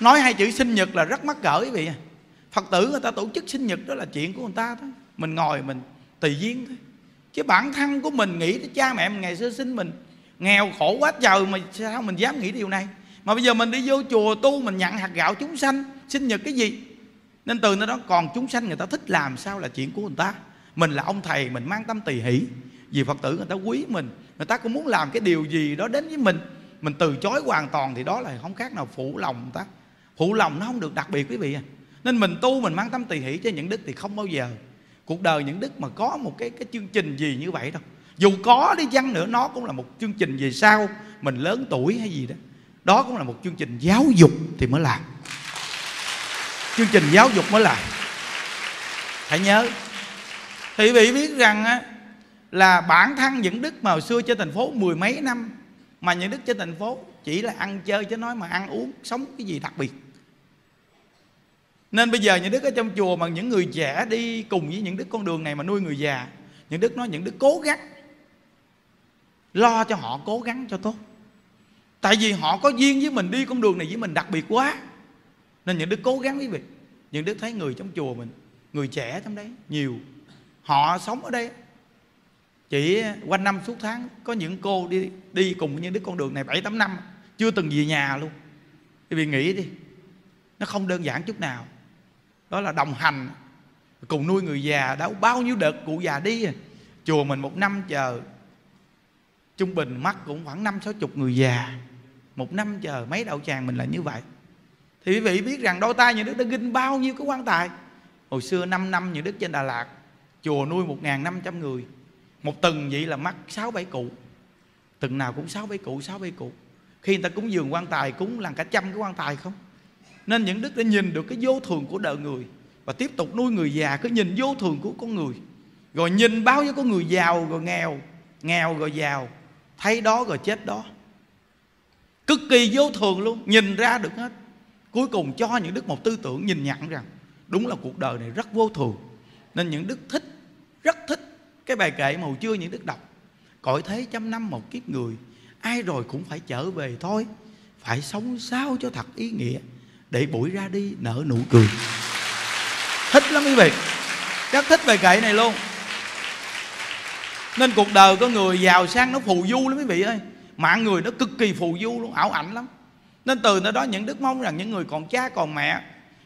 nói hai chữ sinh nhật là rất mắc cỡ quý vị. Phật tử người ta tổ chức sinh nhật đó là chuyện của người ta đó mình ngồi mình tùy duyên thôi. Chứ bản thân của mình nghĩ tới cha mẹ mình ngày xưa sinh mình nghèo khổ quá trời mà sao mình dám nghĩ điều này? Mà bây giờ mình đi vô chùa tu mình nhận hạt gạo chúng sanh sinh nhật cái gì? Nên từ nơi đó còn chúng sanh người ta thích làm sao là chuyện của người ta. Mình là ông thầy mình mang tâm tỳ hỷ vì phật tử người ta quý mình người ta cũng muốn làm cái điều gì đó đến với mình. Mình từ chối hoàn toàn thì đó là không khác nào phụ lòng người ta. Phụ lòng nó không được đặc biệt quý vị à. Nên mình tu mình mang tâm tỳ hỷ cho những đức thì không bao giờ. Cuộc đời những đức mà có một cái cái chương trình gì như vậy đâu. Dù có đi chăng nữa nó cũng là một chương trình về sau mình lớn tuổi hay gì đó. Đó cũng là một chương trình giáo dục thì mới làm. Chương trình giáo dục mới làm. Hãy nhớ. Thì quý vị biết rằng á, là bản thân những đức mà hồi xưa trên thành phố mười mấy năm, mà những đức trên thành phố chỉ là ăn chơi chứ nói mà ăn uống, sống cái gì đặc biệt. Nên bây giờ những đức ở trong chùa mà những người trẻ đi cùng với những đức con đường này mà nuôi người già, những đức nói những đức cố gắng, lo cho họ cố gắng cho tốt. Tại vì họ có duyên với mình đi con đường này với mình đặc biệt quá, nên những đức cố gắng quý vị những đức thấy người trong chùa mình, người trẻ trong đấy nhiều, họ sống ở đây chỉ quanh năm suốt tháng, có những cô đi đi cùng với những đứa con đường này bảy, tám năm, chưa từng về nhà luôn. Thì vì nghĩ đi, nó không đơn giản chút nào. Đó là đồng hành, cùng nuôi người già, đã bao nhiêu đợt cụ già đi à. chùa mình một năm chờ, trung bình mắc cũng khoảng năm, sáu chục người già. Một năm chờ mấy đạo tràng mình là như vậy. Thì quý vị biết rằng đôi tay những đức đã ginh bao nhiêu cái quan tài. Hồi xưa 5 năm những đức trên Đà Lạt, chùa nuôi một ngàn năm trăm người một tuần vậy là mắc sáu bảy cụ. Tuần nào cũng sáu bảy cụ, sáu bảy cụ. Khi người ta cúng dường quan tài, cúng làm cả trăm cái quan tài không? Nên những đức đã nhìn được cái vô thường của đời người và tiếp tục nuôi người già, cứ nhìn vô thường của con người. Rồi nhìn bao nhiêu con người giàu rồi nghèo nghèo rồi giàu, thấy đó rồi chết đó. Cực kỳ vô thường luôn, nhìn ra được hết. Cuối cùng cho những đức một tư tưởng nhìn nhận rằng, đúng là cuộc đời này rất vô thường. Nên những đức thích, rất thích cái bài kệ màu chưa những đức đọc, cõi thế trăm năm một kiếp người, ai rồi cũng phải trở về thôi, phải sống sao cho thật ý nghĩa, để buổi ra đi nở nụ cười. Thích lắm quý vị, rất thích bài kệ này luôn. Nên cuộc đời có người giàu sang nó phù du lắm quý vị ơi. Mạng người nó cực kỳ phù du luôn, ảo ảnh lắm. Nên từ nơi đó những đức mong rằng những người còn cha, còn mẹ,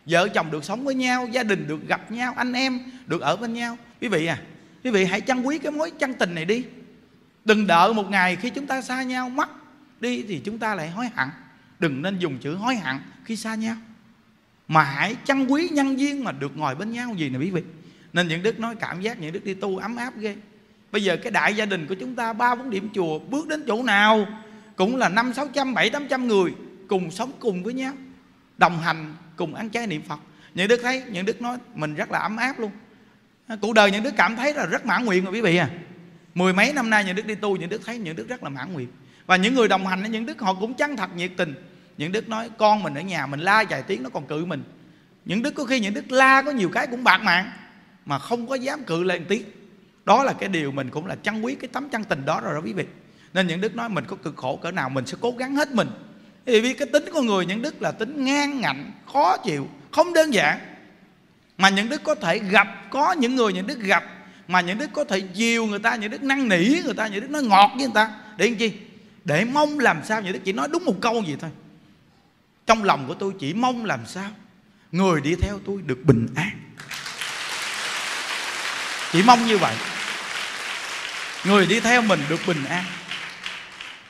vợ chồng được sống với nhau, gia đình được gặp nhau, anh em được ở bên nhau. Quý vị à quý vị hãy trân quý cái mối chăn tình này đi. Đừng đợi một ngày khi chúng ta xa nhau mất đi thì chúng ta lại hối hận. Đừng nên dùng chữ hối hận khi xa nhau. Mà hãy trân quý nhân duyên mà được ngồi bên nhau gì nè quý vị. Nên những đức nói cảm giác, những đức đi tu ấm áp ghê. Bây giờ cái đại gia đình của chúng ta ba bốn điểm chùa, bước đến chỗ nào cũng là năm sáu trăm, bảy tám trăm người cùng sống cùng với nhau, đồng hành cùng ăn chay niệm phật. Những đức thấy, những đức nói mình rất là ấm áp luôn cuộc đời những đức cảm thấy là rất mãn nguyện rồi quý vị à. Mười mấy năm nay những đức đi tu, những đức thấy những đức rất là mãn nguyện. Và những người đồng hành với những đức họ cũng chân thật nhiệt tình. Những đức nói, con mình ở nhà mình la vài tiếng nó còn cự mình. Những đức có khi những đức la có nhiều cái cũng bạc mạng, mà không có dám cự lên tiếng. Đó là cái điều mình cũng là trân quý cái tấm chân tình đó rồi đó quý vị. Nên những đức nói mình có cực khổ cỡ nào mình sẽ cố gắng hết mình. Vì cái tính của người, những đức là tính ngang ngạnh, khó chịu, không đơn giản mà những đức có thể gặp, có những người, những đức gặp, mà những đức có thể chiều người ta, những đức năn nỉ người ta, những đức nói ngọt với người ta. Để làm chi? Để mong làm sao những đức chỉ nói đúng một câu gì thôi. Trong lòng của tôi chỉ mong làm sao người đi theo tôi được bình an. Chỉ mong như vậy. Người đi theo mình được bình an.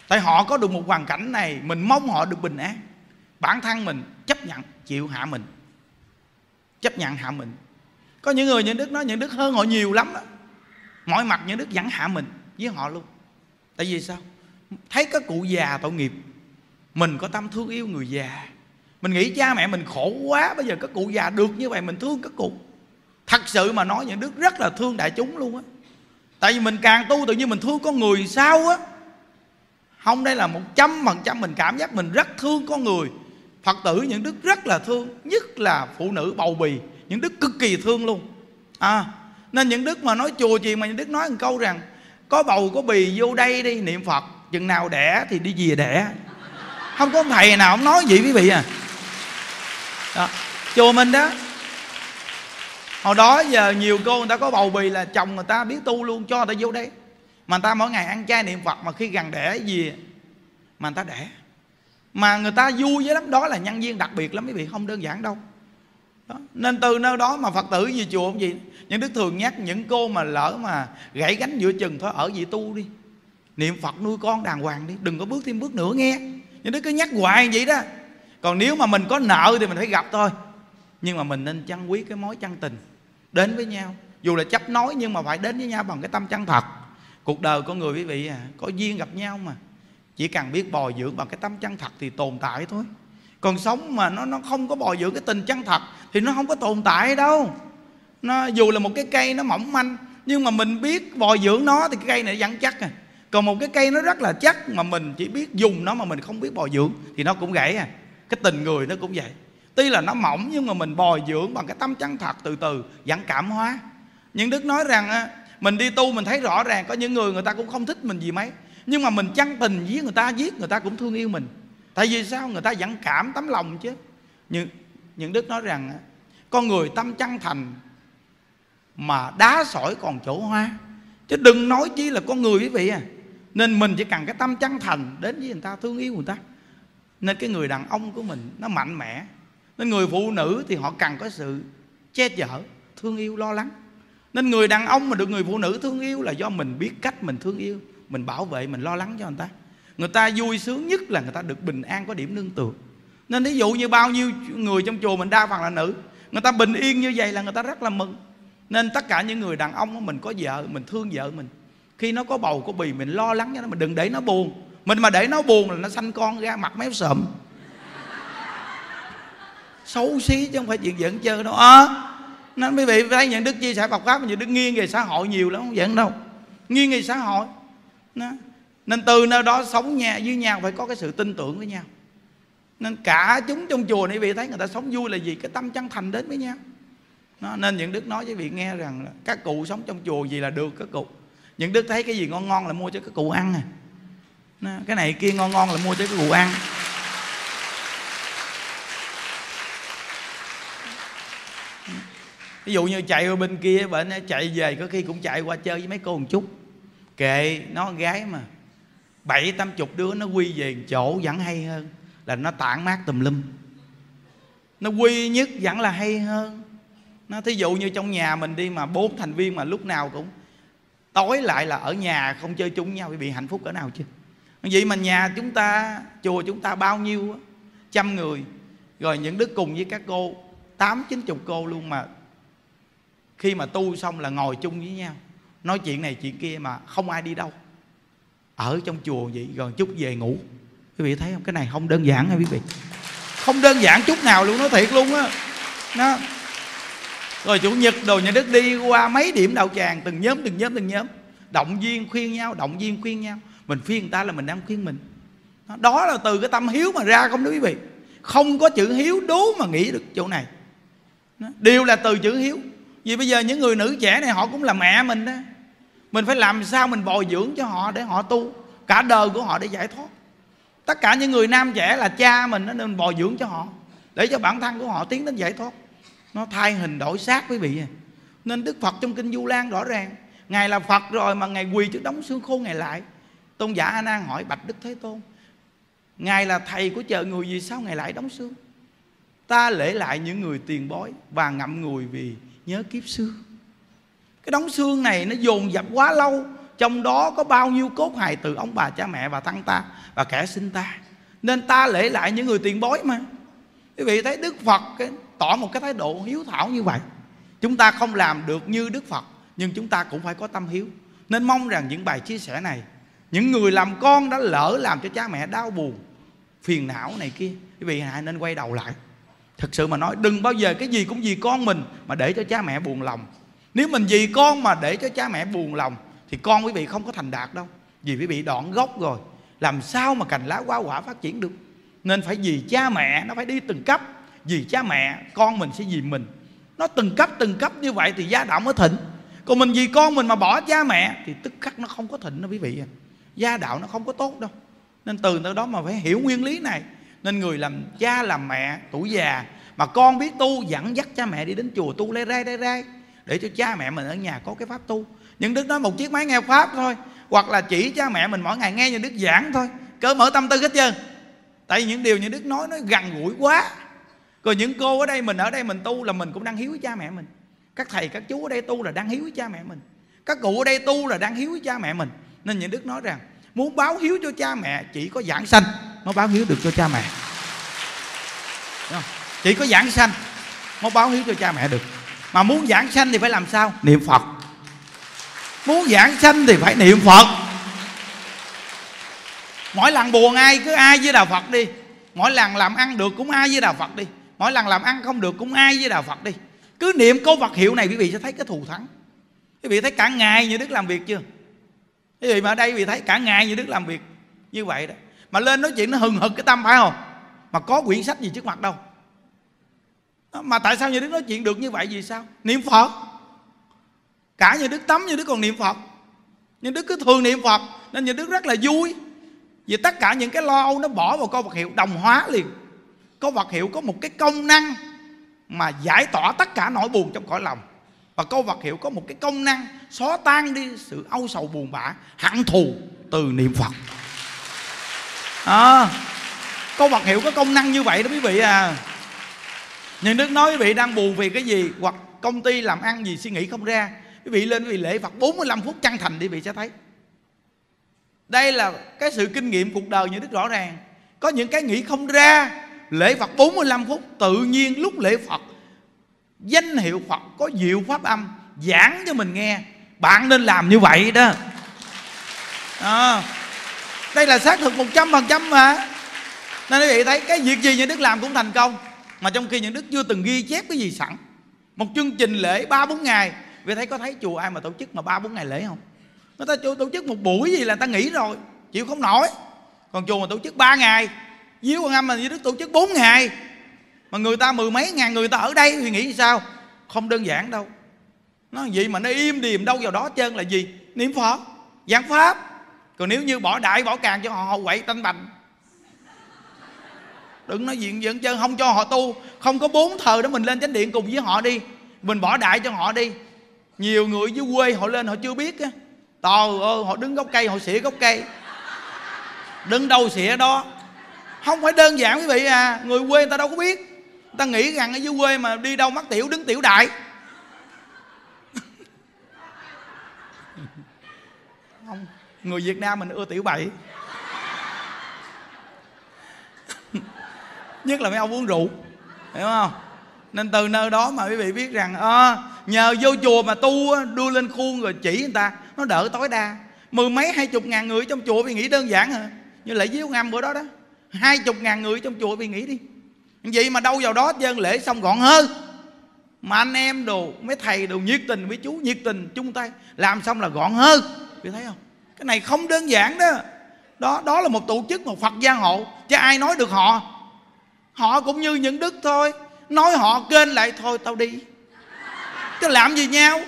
Tại họ có được một hoàn cảnh này, mình mong họ được bình an. Bản thân mình chấp nhận chịu hạ mình chấp nhận hạ mình. Có những người, những đức nói những đức hơn họ nhiều lắm đó mọi mặt những đức vẫn hạ mình với họ luôn. Tại vì sao? Thấy các cụ già tội nghiệp, mình có tâm thương yêu người già. Mình nghĩ cha mẹ mình khổ quá, bây giờ các cụ già được như vậy mình thương các cụ. Thật sự mà nói những đức rất là thương đại chúng luôn á. Tại vì mình càng tu tự nhiên mình thương con người sao á? Không, đây là một trăm phần trăm mình cảm giác mình rất thương con người phật tử, những đức rất là thương, nhất là phụ nữ bầu bì, những đức cực kỳ thương luôn. À nên những đức mà nói chùa gì mà những đức nói một câu rằng, có bầu, có bì, vô đây đi, niệm phật, chừng nào đẻ thì đi về đẻ. Không có thầy nào không nói vậy quý vị à. Đó. chùa mình đó. Hồi đó giờ nhiều cô người ta có bầu bì là chồng người ta biết tu luôn, cho người ta vô đây. Mà người ta mỗi ngày ăn chay niệm phật mà khi gần đẻ gì mà người ta đẻ mà người ta vui với lắm, đó là nhân viên đặc biệt lắm quý vị, không đơn giản đâu. Đó. nên từ nơi đó mà phật tử về chùa không gì những đức thường nhắc những cô mà lỡ mà gãy gánh giữa chừng thôi, ở vị tu đi. Niệm phật nuôi con đàng hoàng đi, đừng có bước thêm bước nữa nghe. Những đức cứ nhắc hoài vậy đó. Còn nếu mà mình có nợ thì mình phải gặp thôi. Nhưng mà mình nên trân quý cái mối chăn tình, đến với nhau. Dù là chấp nói nhưng mà phải đến với nhau bằng cái tâm chân thật. Cuộc đời con người quý vị à có duyên gặp nhau mà chỉ cần biết bồi dưỡng bằng cái tâm chân thật thì tồn tại thôi. Còn sống mà nó nó không có bồi dưỡng cái tình chân thật thì nó không có tồn tại đâu. Nó, dù là một cái cây nó mỏng manh, nhưng mà mình biết bồi dưỡng nó thì cái cây này vẫn chắc à. Còn một cái cây nó rất là chắc mà mình chỉ biết dùng nó mà mình không biết bồi dưỡng thì nó cũng gãy à. Cái tình người nó cũng vậy. Tuy là nó mỏng nhưng mà mình bồi dưỡng bằng cái tâm chân thật từ từ, vẫn cảm hóa. Những đức nói rằng mình đi tu mình thấy rõ ràng có những người người ta cũng không thích mình gì mấy nhưng mà mình chân tình với người ta, giết người ta cũng thương yêu mình. Tại vì sao? Người ta vẫn cảm tấm lòng chứ. Nhưng những đức nói rằng con người tâm chân thành mà đá sỏi còn chỗ hoa. Chứ đừng nói chi là con người quý vị à. Nên mình chỉ cần cái tâm chân thành đến với người ta, thương yêu người ta. Nên cái người đàn ông của mình nó mạnh mẽ. Nên người phụ nữ thì họ cần có sự che chở, thương yêu, lo lắng. Nên người đàn ông mà được người phụ nữ thương yêu là do mình biết cách mình thương yêu mình bảo vệ mình lo lắng cho người ta. Người ta vui sướng nhất là người ta được bình an có điểm nương tựa. Nên ví dụ như bao nhiêu người trong chùa mình đa phần là nữ người ta bình yên như vậy là người ta rất là mừng. Nên tất cả những người đàn ông mình có vợ mình thương vợ mình. Khi nó có bầu có bì mình lo lắng cho nó mình đừng để nó buồn. Mình mà để nó buồn là nó sanh con ra mặt méo sợm xấu xí chứ không phải chuyện giỡn chơi đâu. À, nên quý vị thấy những đức chia sẻ Phật pháp mà những đức nghiêng về xã hội nhiều lắm không giỡn đâu. Nghiêng về xã hội đó. nên từ nơi đó sống nhà với nhau phải có cái sự tin tưởng với nhau. Nên cả chúng trong chùa này vị thấy người ta sống vui là gì cái tâm chân thành đến với nhau. Đó. nên những đức nói với vị nghe rằng các cụ sống trong chùa gì là được các cụ. Những đức thấy cái gì ngon ngon là mua cho các cụ ăn à. Cái này kia ngon ngon là mua cho cái cụ ăn. Ví dụ như chạy qua bên kia bệnh chạy về, có khi cũng chạy qua chơi với mấy cô một chút kệ nó gái mà. Bảy, tám chục đứa nó quy về chỗ vẫn hay hơn, là nó tản mát tùm lum. Nó quy nhất vẫn là hay hơn. Nó, thí dụ như trong nhà mình đi mà bốn thành viên mà lúc nào cũng tối lại là ở nhà không chơi chung nhau bị hạnh phúc cỡ nào chứ? Vậy mà nhà chúng ta, chùa chúng ta bao nhiêu trăm người. Rồi những đứa cùng với các cô, tám, chín chục cô luôn mà khi mà tu xong là ngồi chung với nhau nói chuyện này, chuyện kia mà không ai đi đâu. Ở trong chùa vậy, rồi chút về ngủ. Quý vị thấy không? Cái này không đơn giản nha quý vị. Không đơn giản chút nào luôn, nói thiệt luôn á. Nó rồi chủ nhật đồ nhà đức đi qua mấy điểm đạo tràng, từng nhóm từng nhóm từng nhóm. Động viên khuyên nhau, động viên khuyên nhau. Mình khuyên người ta là mình đang khuyên mình. Đó là từ cái tâm hiếu mà ra không đó quý vị. Không có chữ hiếu đố mà nghĩ được chỗ này. Đều là từ chữ hiếu. Vì bây giờ những người nữ trẻ này, họ cũng là mẹ mình đó mình phải làm sao mình bồi dưỡng cho họ để họ tu. Cả đời của họ để giải thoát. Tất cả những người nam trẻ là cha mình nó nên bồi dưỡng cho họ. Để cho bản thân của họ tiến đến giải thoát. Nó thay hình đổi xác quý vị à. nên đức phật trong kinh du lan rõ ràng, ngài là phật rồi mà ngài quỳ trước đóng xương khô ngài lại. Tôn giả a nan hỏi, bạch đức thế tôn, ngài là thầy của chợ người vì sao ngài lại đóng xương? Ta lễ lại những người tiền bối và ngậm ngùi vì nhớ kiếp xưa cái đóng xương này nó dồn dập quá lâu trong đó có bao nhiêu cốt hài từ ông bà cha mẹ và thân ta và kẻ sinh ta. Nên ta lễ lại những người tiền bối mà. Quý vị thấy đức phật cái, tỏ một cái thái độ hiếu thảo như vậy. Chúng ta không làm được như đức phật nhưng chúng ta cũng phải có tâm hiếu. Nên mong rằng những bài chia sẻ này những người làm con đã lỡ làm cho cha mẹ đau buồn phiền não này kia quý vị hãy nên quay đầu lại. Thật sự mà nói đừng bao giờ cái gì cũng vì con mình mà để cho cha mẹ buồn lòng nếu mình vì con mà để cho cha mẹ buồn lòng, thì con quý vị không có thành đạt đâu. Vì quý vị đoạn gốc rồi. Làm sao mà cành lá hoa quả phát triển được? Nên phải vì cha mẹ, nó phải đi từng cấp. Vì cha mẹ, con mình sẽ vì mình. Nó từng cấp từng cấp như vậy thì gia đạo mới thịnh. Còn mình vì con mình mà bỏ cha mẹ, thì tức khắc nó không có thịnh đâu quý vị gia đạo nó không có tốt đâu. Nên từ từ đó mà phải hiểu nguyên lý này. Nên người làm cha, làm mẹ, tuổi già, mà con biết tu, dẫn dắt cha mẹ đi đến chùa tu lê rai lê rai để cho cha mẹ mình ở nhà có cái pháp tu. Những đức nói một chiếc máy nghe pháp thôi, hoặc là chỉ cha mẹ mình mỗi ngày nghe những đức giảng thôi. Cỡ mở tâm tư hết trơn. Tại vì những điều những đức nói nó gần gũi quá. Rồi những cô ở đây mình, ở đây mình tu là mình cũng đang hiếu với cha mẹ mình. Các thầy, các chú ở đây tu là đang hiếu với cha mẹ mình. Các cụ ở đây tu là đang hiếu với cha mẹ mình. Nên những đức nói rằng, muốn báo hiếu cho cha mẹ chỉ có giảng sanh mới báo hiếu được cho cha mẹ. Chỉ có giảng sanh mới báo hiếu cho cha mẹ được mà muốn giảng sanh thì phải làm sao? Niệm phật. Muốn giảng sanh thì phải niệm phật. Mỗi lần buồn ai cứ ai với đạo phật đi. Mỗi lần làm ăn được cũng ai với đạo phật đi. Mỗi lần làm ăn không được cũng ai với đạo phật đi. Cứ niệm câu vật hiệu này quý vị sẽ thấy cái thù thắng. Quý vị thấy cả ngày như đức làm việc chưa? Quý vị mà ở đây quý vị thấy cả ngày như đức làm việc như vậy đó. Mà lên nói chuyện nó hừng hực cái tâm phải không? Mà có quyển sách gì trước mặt đâu mà tại sao như đức nói chuyện được như vậy vì sao? Niệm phật. Cả như đức tắm như đức còn niệm phật. Nhưng đức cứ thường niệm phật nên như đức rất là vui. Vì tất cả những cái lo âu nó bỏ vào câu vật hiệu đồng hóa liền. Câu vật hiệu có một cái công năng mà giải tỏa tất cả nỗi buồn trong cõi lòng. Và câu vật hiệu có một cái công năng xóa tan đi sự âu sầu buồn bã hận thù từ niệm phật. À, câu vật hiệu có công năng như vậy đó quý vị à nhưng đức nói quý vị đang buồn vì cái gì? Hoặc công ty làm ăn gì suy nghĩ không ra. Quý vị lên quý vị lễ Phật 45 phút chân thành đi quý vị sẽ thấy. Đây là cái sự kinh nghiệm cuộc đời như đức rõ ràng. Có những cái nghĩ không ra lễ Phật 45 phút tự nhiên lúc lễ Phật danh hiệu Phật có diệu pháp âm giảng cho mình nghe. Bạn nên làm như vậy đó. À, đây là xác thực một trăm phần trăm mà. Nên quý vị thấy cái việc gì như Đức làm cũng thành công mà trong khi những Đức chưa từng ghi chép cái gì sẵn? Một chương trình lễ ba bốn ngày. Vì thấy có thấy chùa ai mà tổ chức mà ba bốn ngày lễ không? Người ta tổ chức một buổi gì là ta nghỉ rồi, chịu không nổi. Còn chùa mà tổ chức ba ngày, Diếu Quan Âm mà như Đức tổ chức 4 ngày. Mà người ta mười mấy ngàn người ta ở đây, thì nghĩ sao? Không đơn giản đâu. Nó gì mà nó im điềm đâu vào đó trơn là gì? Niệm phật, giảng pháp. Còn nếu như bỏ đại, bỏ càng cho họ họ quậy tanh bành đừng nói chuyện dẫn chân không cho họ tu. Không có bốn thờ đó mình lên chánh điện cùng với họ đi. Mình bỏ đại cho họ đi. Nhiều người dưới quê họ lên họ chưa biết á. Tò ơi họ đứng gốc cây, họ xỉa gốc cây. Đứng đâu xỉa đó. Không phải đơn giản quý vị à. Người quê người ta đâu có biết. Người ta nghĩ rằng ở dưới quê mà đi đâu mắc tiểu, đứng tiểu đại. Không, người việt nam mình ưa tiểu bậy. Nhất là mấy ông uống rượu hiểu không? Nên từ nơi đó mà quý vị biết rằng à, nhờ vô chùa mà tu đưa lên khuôn rồi chỉ người ta nó đỡ tối đa. Mười mấy hai chục ngàn người trong chùa vì nghĩ đơn giản hả? như lễ với ngâm bữa đó đó. Hai chục ngàn người trong chùa vì nghĩ đi. Vậy mà đâu vào đó dân lễ xong gọn hơn mà anh em đồ mấy thầy đồ nhiệt tình với chú nhiệt tình chung tay làm xong là gọn hơn quý thấy không? Cái này không đơn giản đó. Đó đó là một tổ chức một phật gia hộ. Chứ ai nói được họ? Họ cũng như những đức thôi. Nói họ kênh lại thôi, tao đi. Chứ làm gì nhau?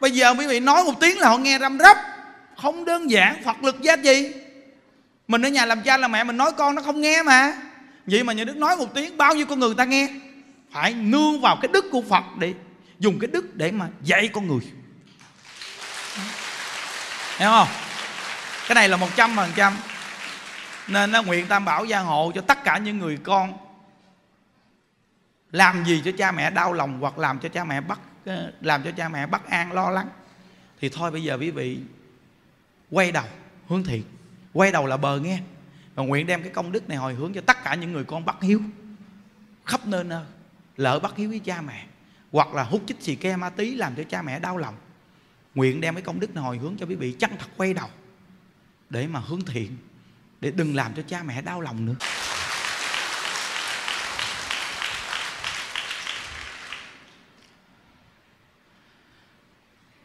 Bây giờ quý vị nói một tiếng là họ nghe răm rắp. Không đơn giản, phật lực giá gì mình ở nhà làm cha làm mẹ mình nói con nó không nghe mà. Vậy mà nhà đức nói một tiếng, bao nhiêu con người ta nghe? Phải nương vào cái đức của phật để dùng cái đức để mà dạy con người. Hiểu không? Cái này là một trăm phần trăm nên nó nguyện tam bảo gia hộ cho tất cả những người con. Làm gì cho cha mẹ đau lòng hoặc làm cho cha mẹ bắt ờ, làm cho cha mẹ bất an, lo lắng. Thì thôi bây giờ quý vị, quay đầu hướng thiện. Quay đầu là bờ nghe. Và nguyện đem cái công đức này hồi hướng cho tất cả những người con bắt hiếu. Khắp nơi nơi, lỡ bắt hiếu với cha mẹ, hoặc là hút chích xì ke ma tí làm cho cha mẹ đau lòng. Nguyện đem cái công đức này hồi hướng cho quý vị, chân thật quay đầu để mà hướng thiện để đừng làm cho cha mẹ đau lòng nữa.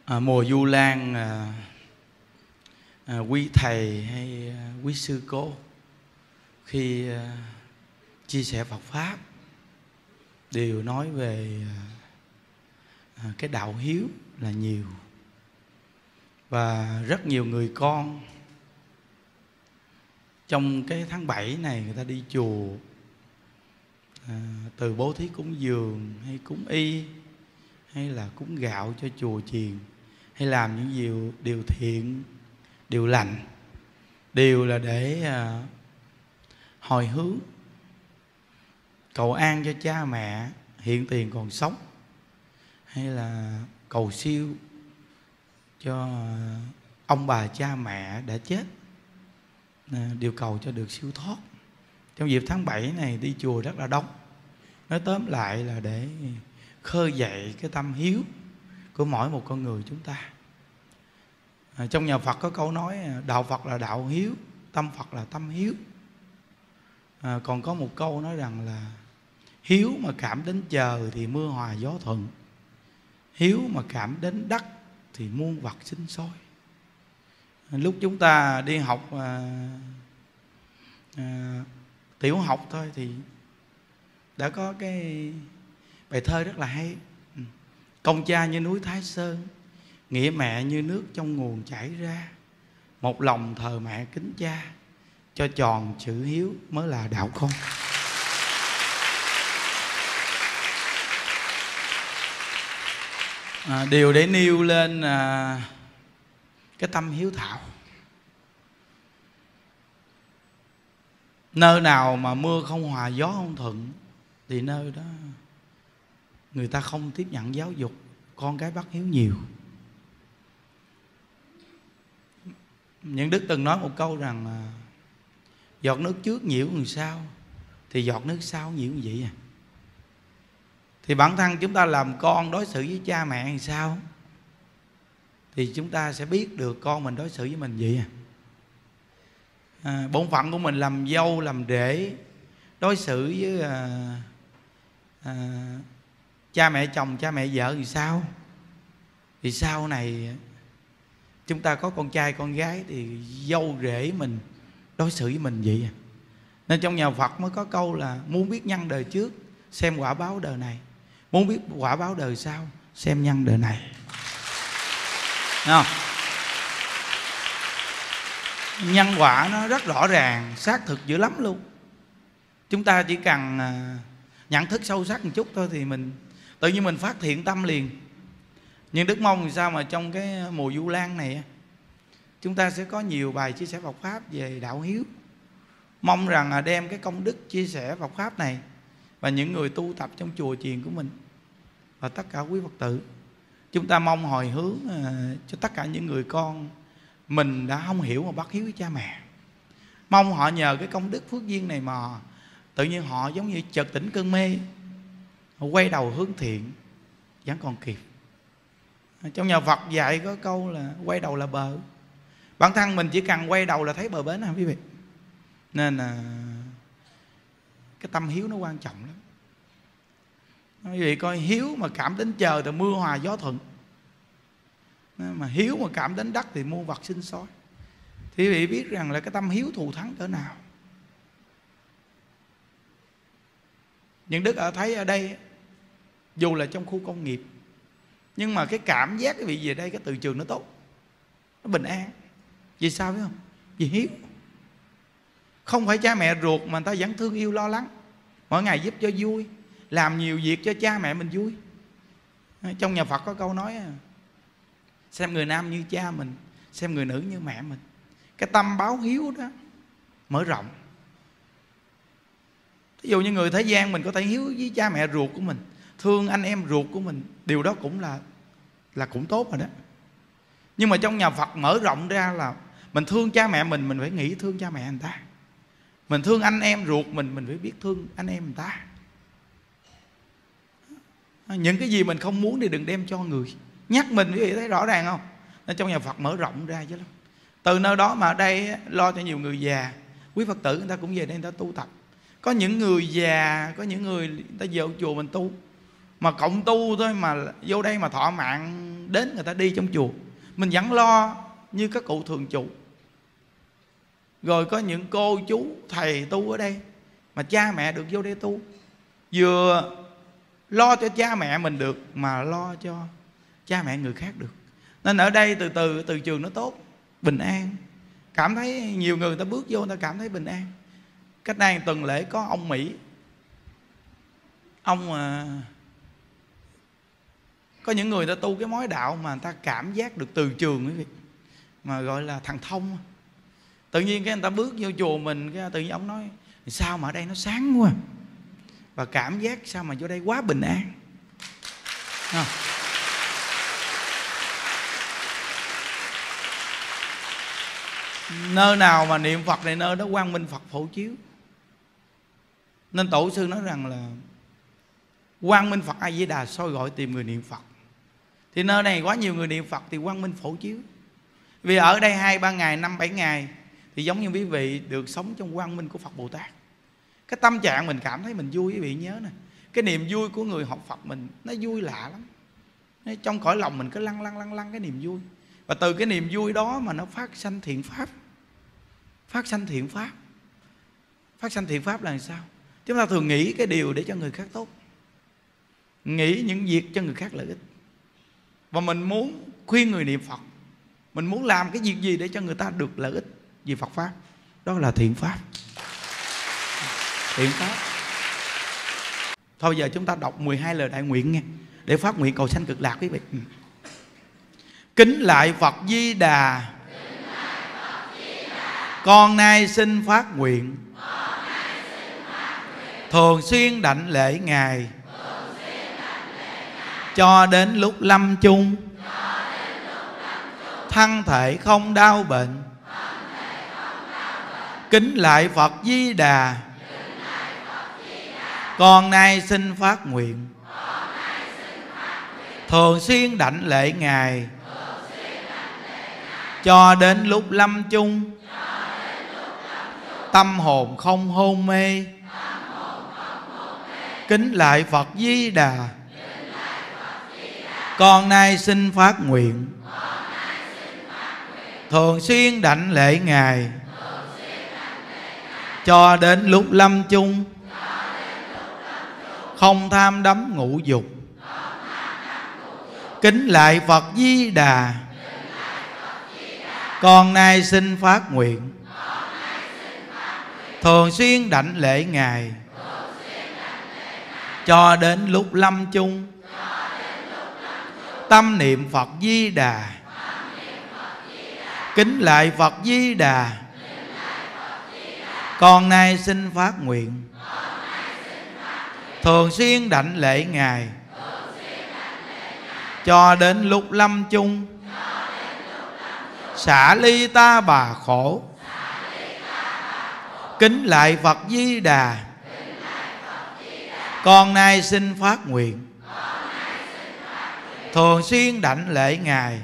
À, mùa du lan à, à, quý thầy hay à, quý sư cô khi à, chia sẻ Phật pháp đều nói về à, à cái đạo hiếu là nhiều và rất nhiều người con trong cái tháng 7 này người ta đi chùa. À, từ bố thí cúng dường hay cúng y hay là cúng gạo cho chùa chiền hay làm những điều điều thiện điều lành đều là để à, hồi hướng. Cầu an cho cha mẹ hiện tiền còn sống hay là cầu siêu cho à, ông bà cha mẹ đã chết điều cầu cho được siêu thoát. Trong dịp tháng 7 này đi chùa rất là đông. Nói tóm lại là để khơi dậy cái tâm hiếu của mỗi một con người chúng ta. À, trong nhà Phật có câu nói à, đạo Phật là đạo hiếu tâm Phật là tâm hiếu. À, còn có một câu nói rằng là hiếu mà cảm đến chờ thì mưa hòa gió thuận hiếu mà cảm đến đất thì muôn vật sinh sôi lúc chúng ta đi học à, à, tiểu học thôi thì đã có cái bài thơ rất là hay. Ừ. Công cha như núi thái sơn nghĩa mẹ như nước trong nguồn chảy ra. Một lòng thờ mẹ kính cha cho tròn chữ hiếu mới là đạo con. À, điều để nêu lên à, cái tâm hiếu thảo. Nơi nào mà mưa không hòa, gió không thuận, thì nơi đó người ta không tiếp nhận giáo dục, con cái bắt hiếu nhiều. Những đức từng nói một câu rằng à, giọt nước trước nhiễu người sau, thì giọt nước sau nhiễu như vậy à. Thì bản thân chúng ta làm con đối xử với cha mẹ làm sao? Thì chúng ta sẽ biết được con mình đối xử với mình vậy à, à bổn phận của mình làm dâu làm rể đối xử với à, à, cha mẹ chồng cha mẹ vợ thì sao? Thì sau này chúng ta có con trai con gái thì dâu rể mình đối xử với mình vậy à? Nên trong nhà Phật mới có câu là muốn biết nhân đời trước xem quả báo đời này. Muốn biết quả báo đời sau xem nhân đời này không? Nhân quả nó rất rõ ràng, xác thực dữ lắm luôn. Chúng ta chỉ cần à, nhận thức sâu sắc một chút thôi thì mình, tự nhiên mình phát hiện tâm liền. Nhưng đức mong thì sao mà trong cái mùa du lan này chúng ta sẽ có nhiều bài chia sẻ Phật pháp về đạo hiếu. Mong rằng đem cái công đức chia sẻ Phật pháp này và những người tu tập trong chùa chiền của mình và tất cả quý Phật tử chúng ta mong hồi hướng à, cho tất cả những người con mình đã không hiểu mà bắt hiếu với cha mẹ. Mong họ nhờ cái công đức phước duyên này mà tự nhiên họ giống như chợt tỉnh cơn mê, họ quay đầu hướng thiện, vẫn còn kịp. À, trong nhà Phật dạy có câu là quay đầu là bờ. Bản thân mình chỉ cần quay đầu là thấy bờ bến hả quý vị? Nên là cái tâm hiếu nó quan trọng lắm quý vị coi hiếu mà cảm đến chờ thì mưa hòa gió thuận. Mà hiếu mà cảm đến đất thì mua vật sinh sói thì quý vị biết rằng là cái tâm hiếu thù thắng cỡ nào. Những đức ở thấy ở đây dù là trong khu công nghiệp, nhưng mà cái cảm giác cái vị về đây, cái từ trường nó tốt, nó bình an. Vì sao biết không? Vì hiếu. Không phải cha mẹ ruột mà người ta vẫn thương yêu, lo lắng. Mỗi ngày giúp cho vui làm nhiều việc cho cha mẹ mình vui. À, trong nhà phật có câu nói xem người nam như cha mình, xem người nữ như mẹ mình. Cái tâm báo hiếu đó mở rộng. Ví dụ như người thế gian mình có thể hiếu với cha mẹ ruột của mình, thương anh em ruột của mình, điều đó cũng là là cũng tốt rồi đó. Nhưng mà trong nhà phật mở rộng ra là mình thương cha mẹ mình mình phải nghĩ thương cha mẹ người ta. Mình thương anh em ruột mình mình phải biết thương anh em người ta. À, những cái gì mình không muốn thì đừng đem cho người. Nhắc mình quý vị thấy rõ ràng không? Nên trong nhà phật mở rộng ra chứ lắm. Từ nơi đó mà ở đây lo cho nhiều người già. Quý phật tử người ta cũng về đây người ta tu tập. Có những người già có những người, người ta vô chùa mình tu. Mà cộng tu thôi mà vô đây mà thọ mạng đến người ta đi trong chùa. Mình vẫn lo như các cụ thường trụ. Rồi có những cô chú thầy tu ở đây mà cha mẹ được vô đây tu. Vừa lo cho cha mẹ mình được mà lo cho cha mẹ người khác được. Nên ở đây từ từ từ trường nó tốt bình an. Cảm thấy nhiều người ta bước vô người ta cảm thấy bình an. Cách đây tuần lễ có ông mỹ. Ông à, có những người ta tu cái mối đạo mà người ta cảm giác được từ trường quý vị mà gọi là thằng thông. Tự nhiên cái người ta bước vô chùa mình cái tự nhiên ông nói sao mà ở đây nó sáng quá à? Và cảm giác sao mà vô đây quá bình an. À. nơi nào mà niệm phật này nơi đó quang minh phật phổ chiếu. Nên tổ sư nói rằng là quang minh phật a di đà soi gọi tìm người niệm phật. Thì nơi này quá nhiều người niệm phật thì quang minh phổ chiếu. Vì ở đây hai ba ngày, năm bảy ngày thì giống như quý vị được sống trong quang minh của phật bồ tát cái tâm trạng mình cảm thấy mình vui, quý vị nhớ nè. Cái niềm vui của người học phật mình, nó vui lạ lắm. Trong cõi lòng mình cứ lăn lăn lăn lăn cái niềm vui. Và từ cái niềm vui đó mà nó phát sanh thiện pháp. Phát sanh thiện pháp. Phát sanh thiện pháp là sao? Chúng ta thường nghĩ cái điều để cho người khác tốt. Nghĩ những việc cho người khác lợi ích. Và mình muốn khuyên người niệm phật. Mình muốn làm cái việc gì để cho người ta được lợi ích vì phật pháp? Đó là thiện pháp thiện pháp. Thôi giờ chúng ta đọc 12 lời đại nguyện nghe, để phát nguyện cầu sanh cực lạc quý vị. Ừ. Kính lại phật di đà. Con nay xin phát nguyện. Thường xuyên đảnh lễ ngài. Cho đến lúc lâm chung. Thân thể không đau bệnh. Kính lại phật di đà con nay xin phát nguyện. Thường xuyên đảnh lễ ngài. Cho đến lúc lâm chung. Tâm hồn không hôn mê. Kính lại phật di đà. Con nay xin phát nguyện. Thường xuyên đảnh lễ ngài. Cho đến lúc lâm chung không tham đắm ngũ dục. Kính lại phật di đà. Con nay xin phát nguyện. Thường xuyên đảnh lễ ngài. Cho đến lúc lâm chung. Tâm niệm phật di đà. Kính lại phật di đà. Con nay xin phát nguyện thường xuyên đảnh lễ ngài. Cho đến lúc lâm chung. Xả ly ta bà khổ. Kính lại phật di đà. Con nay xin phát nguyện. Thường xuyên đảnh lễ ngài.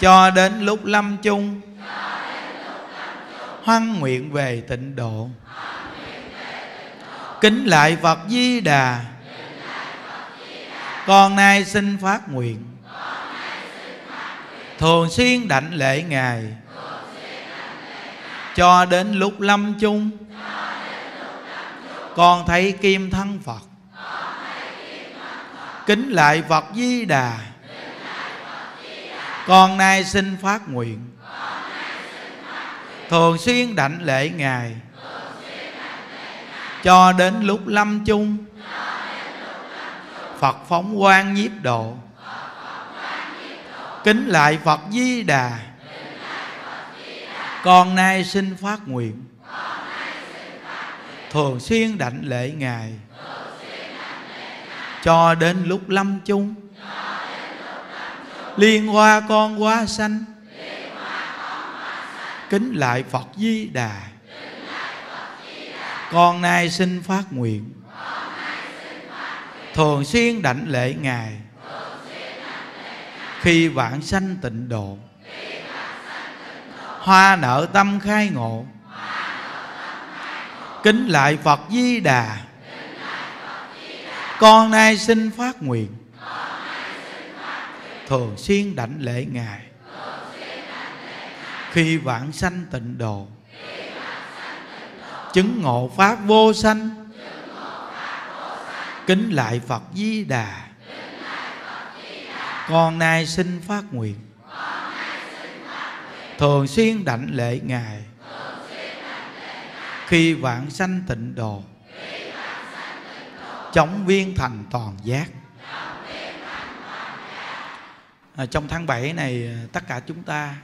Cho đến lúc lâm chung. Hoan nguyện về tịnh độ kính lại phật di đà. Con nay xin phát nguyện. Thường xuyên đảnh lễ ngài. Cho đến lúc lâm chung. Con thấy kim thân phật. Kính lại phật di đà. Con nay xin phát nguyện. Thường xuyên đảnh lễ ngài cho đến lúc lâm chung. Phật phóng quang nhiếp độ. Kính lại phật di đà. Con nay xin phát nguyện. Thường xuyên đảnh lễ ngài. Cho đến lúc lâm chung. Liên hoa con quá sanh. Kính lại phật di đà con nay xin phát nguyện. Thường xuyên đảnh lễ ngài. Khi vạn sanh tịnh độ. Hoa nợ tâm khai ngộ. Kính lại phật di đà. Con nay xin phát nguyện. Thường xuyên đảnh lễ ngài. Khi vạn sanh tịnh độ chứng ngộ pháp vô sanh. Kính lại phật di đà. Con nay xin phát nguyện. Thường xuyên đảnh lễ ngài. Khi vạn sanh tịnh độ. Chống viên thành toàn giác. À, trong tháng 7 này à, tất cả chúng ta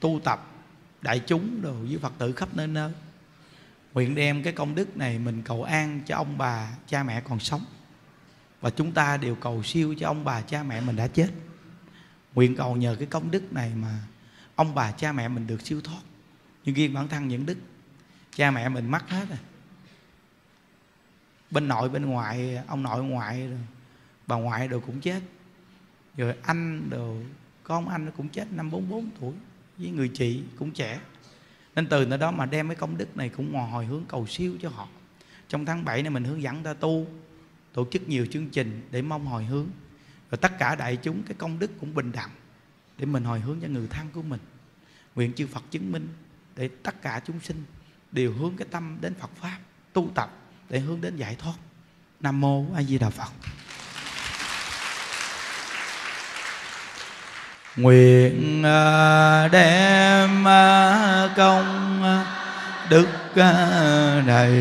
tu tập đại chúng đồ với phật tử khắp nơi nơi nguyện đem cái công đức này mình cầu an cho ông bà, cha mẹ còn sống. Và chúng ta đều cầu siêu cho ông bà, cha mẹ mình đã chết. Nguyện cầu nhờ cái công đức này mà ông bà, cha mẹ mình được siêu thoát. Nhưng riêng bản thân những đức, cha mẹ mình mất hết rồi. Bên nội, bên ngoại, ông nội ngoại rồi, bà ngoại đồ cũng chết. Rồi anh đồ, con anh nó cũng chết, năm bốn bốn tuổi, với người chị cũng trẻ nên từ nơi đó mà đem cái công đức này cũng ngồi hồi hướng cầu siêu cho họ. Trong tháng 7 này mình hướng dẫn ta tu, tổ chức nhiều chương trình để mong hồi hướng. Rồi tất cả đại chúng, cái công đức cũng bình đẳng để mình hồi hướng cho người thân của mình. Nguyện chư Phật chứng minh để tất cả chúng sinh đều hướng cái tâm đến Phật pháp tu tập, để hướng đến giải thoát. Nam mô A Di Đà Phật. Nguyện à, đem à, công à, đức này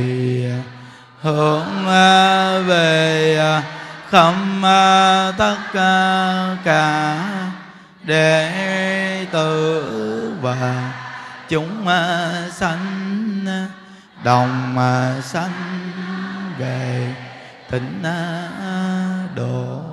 hướng về khắp tất cả đệ tử và chúng sanh đồng sanh về tịnh độ.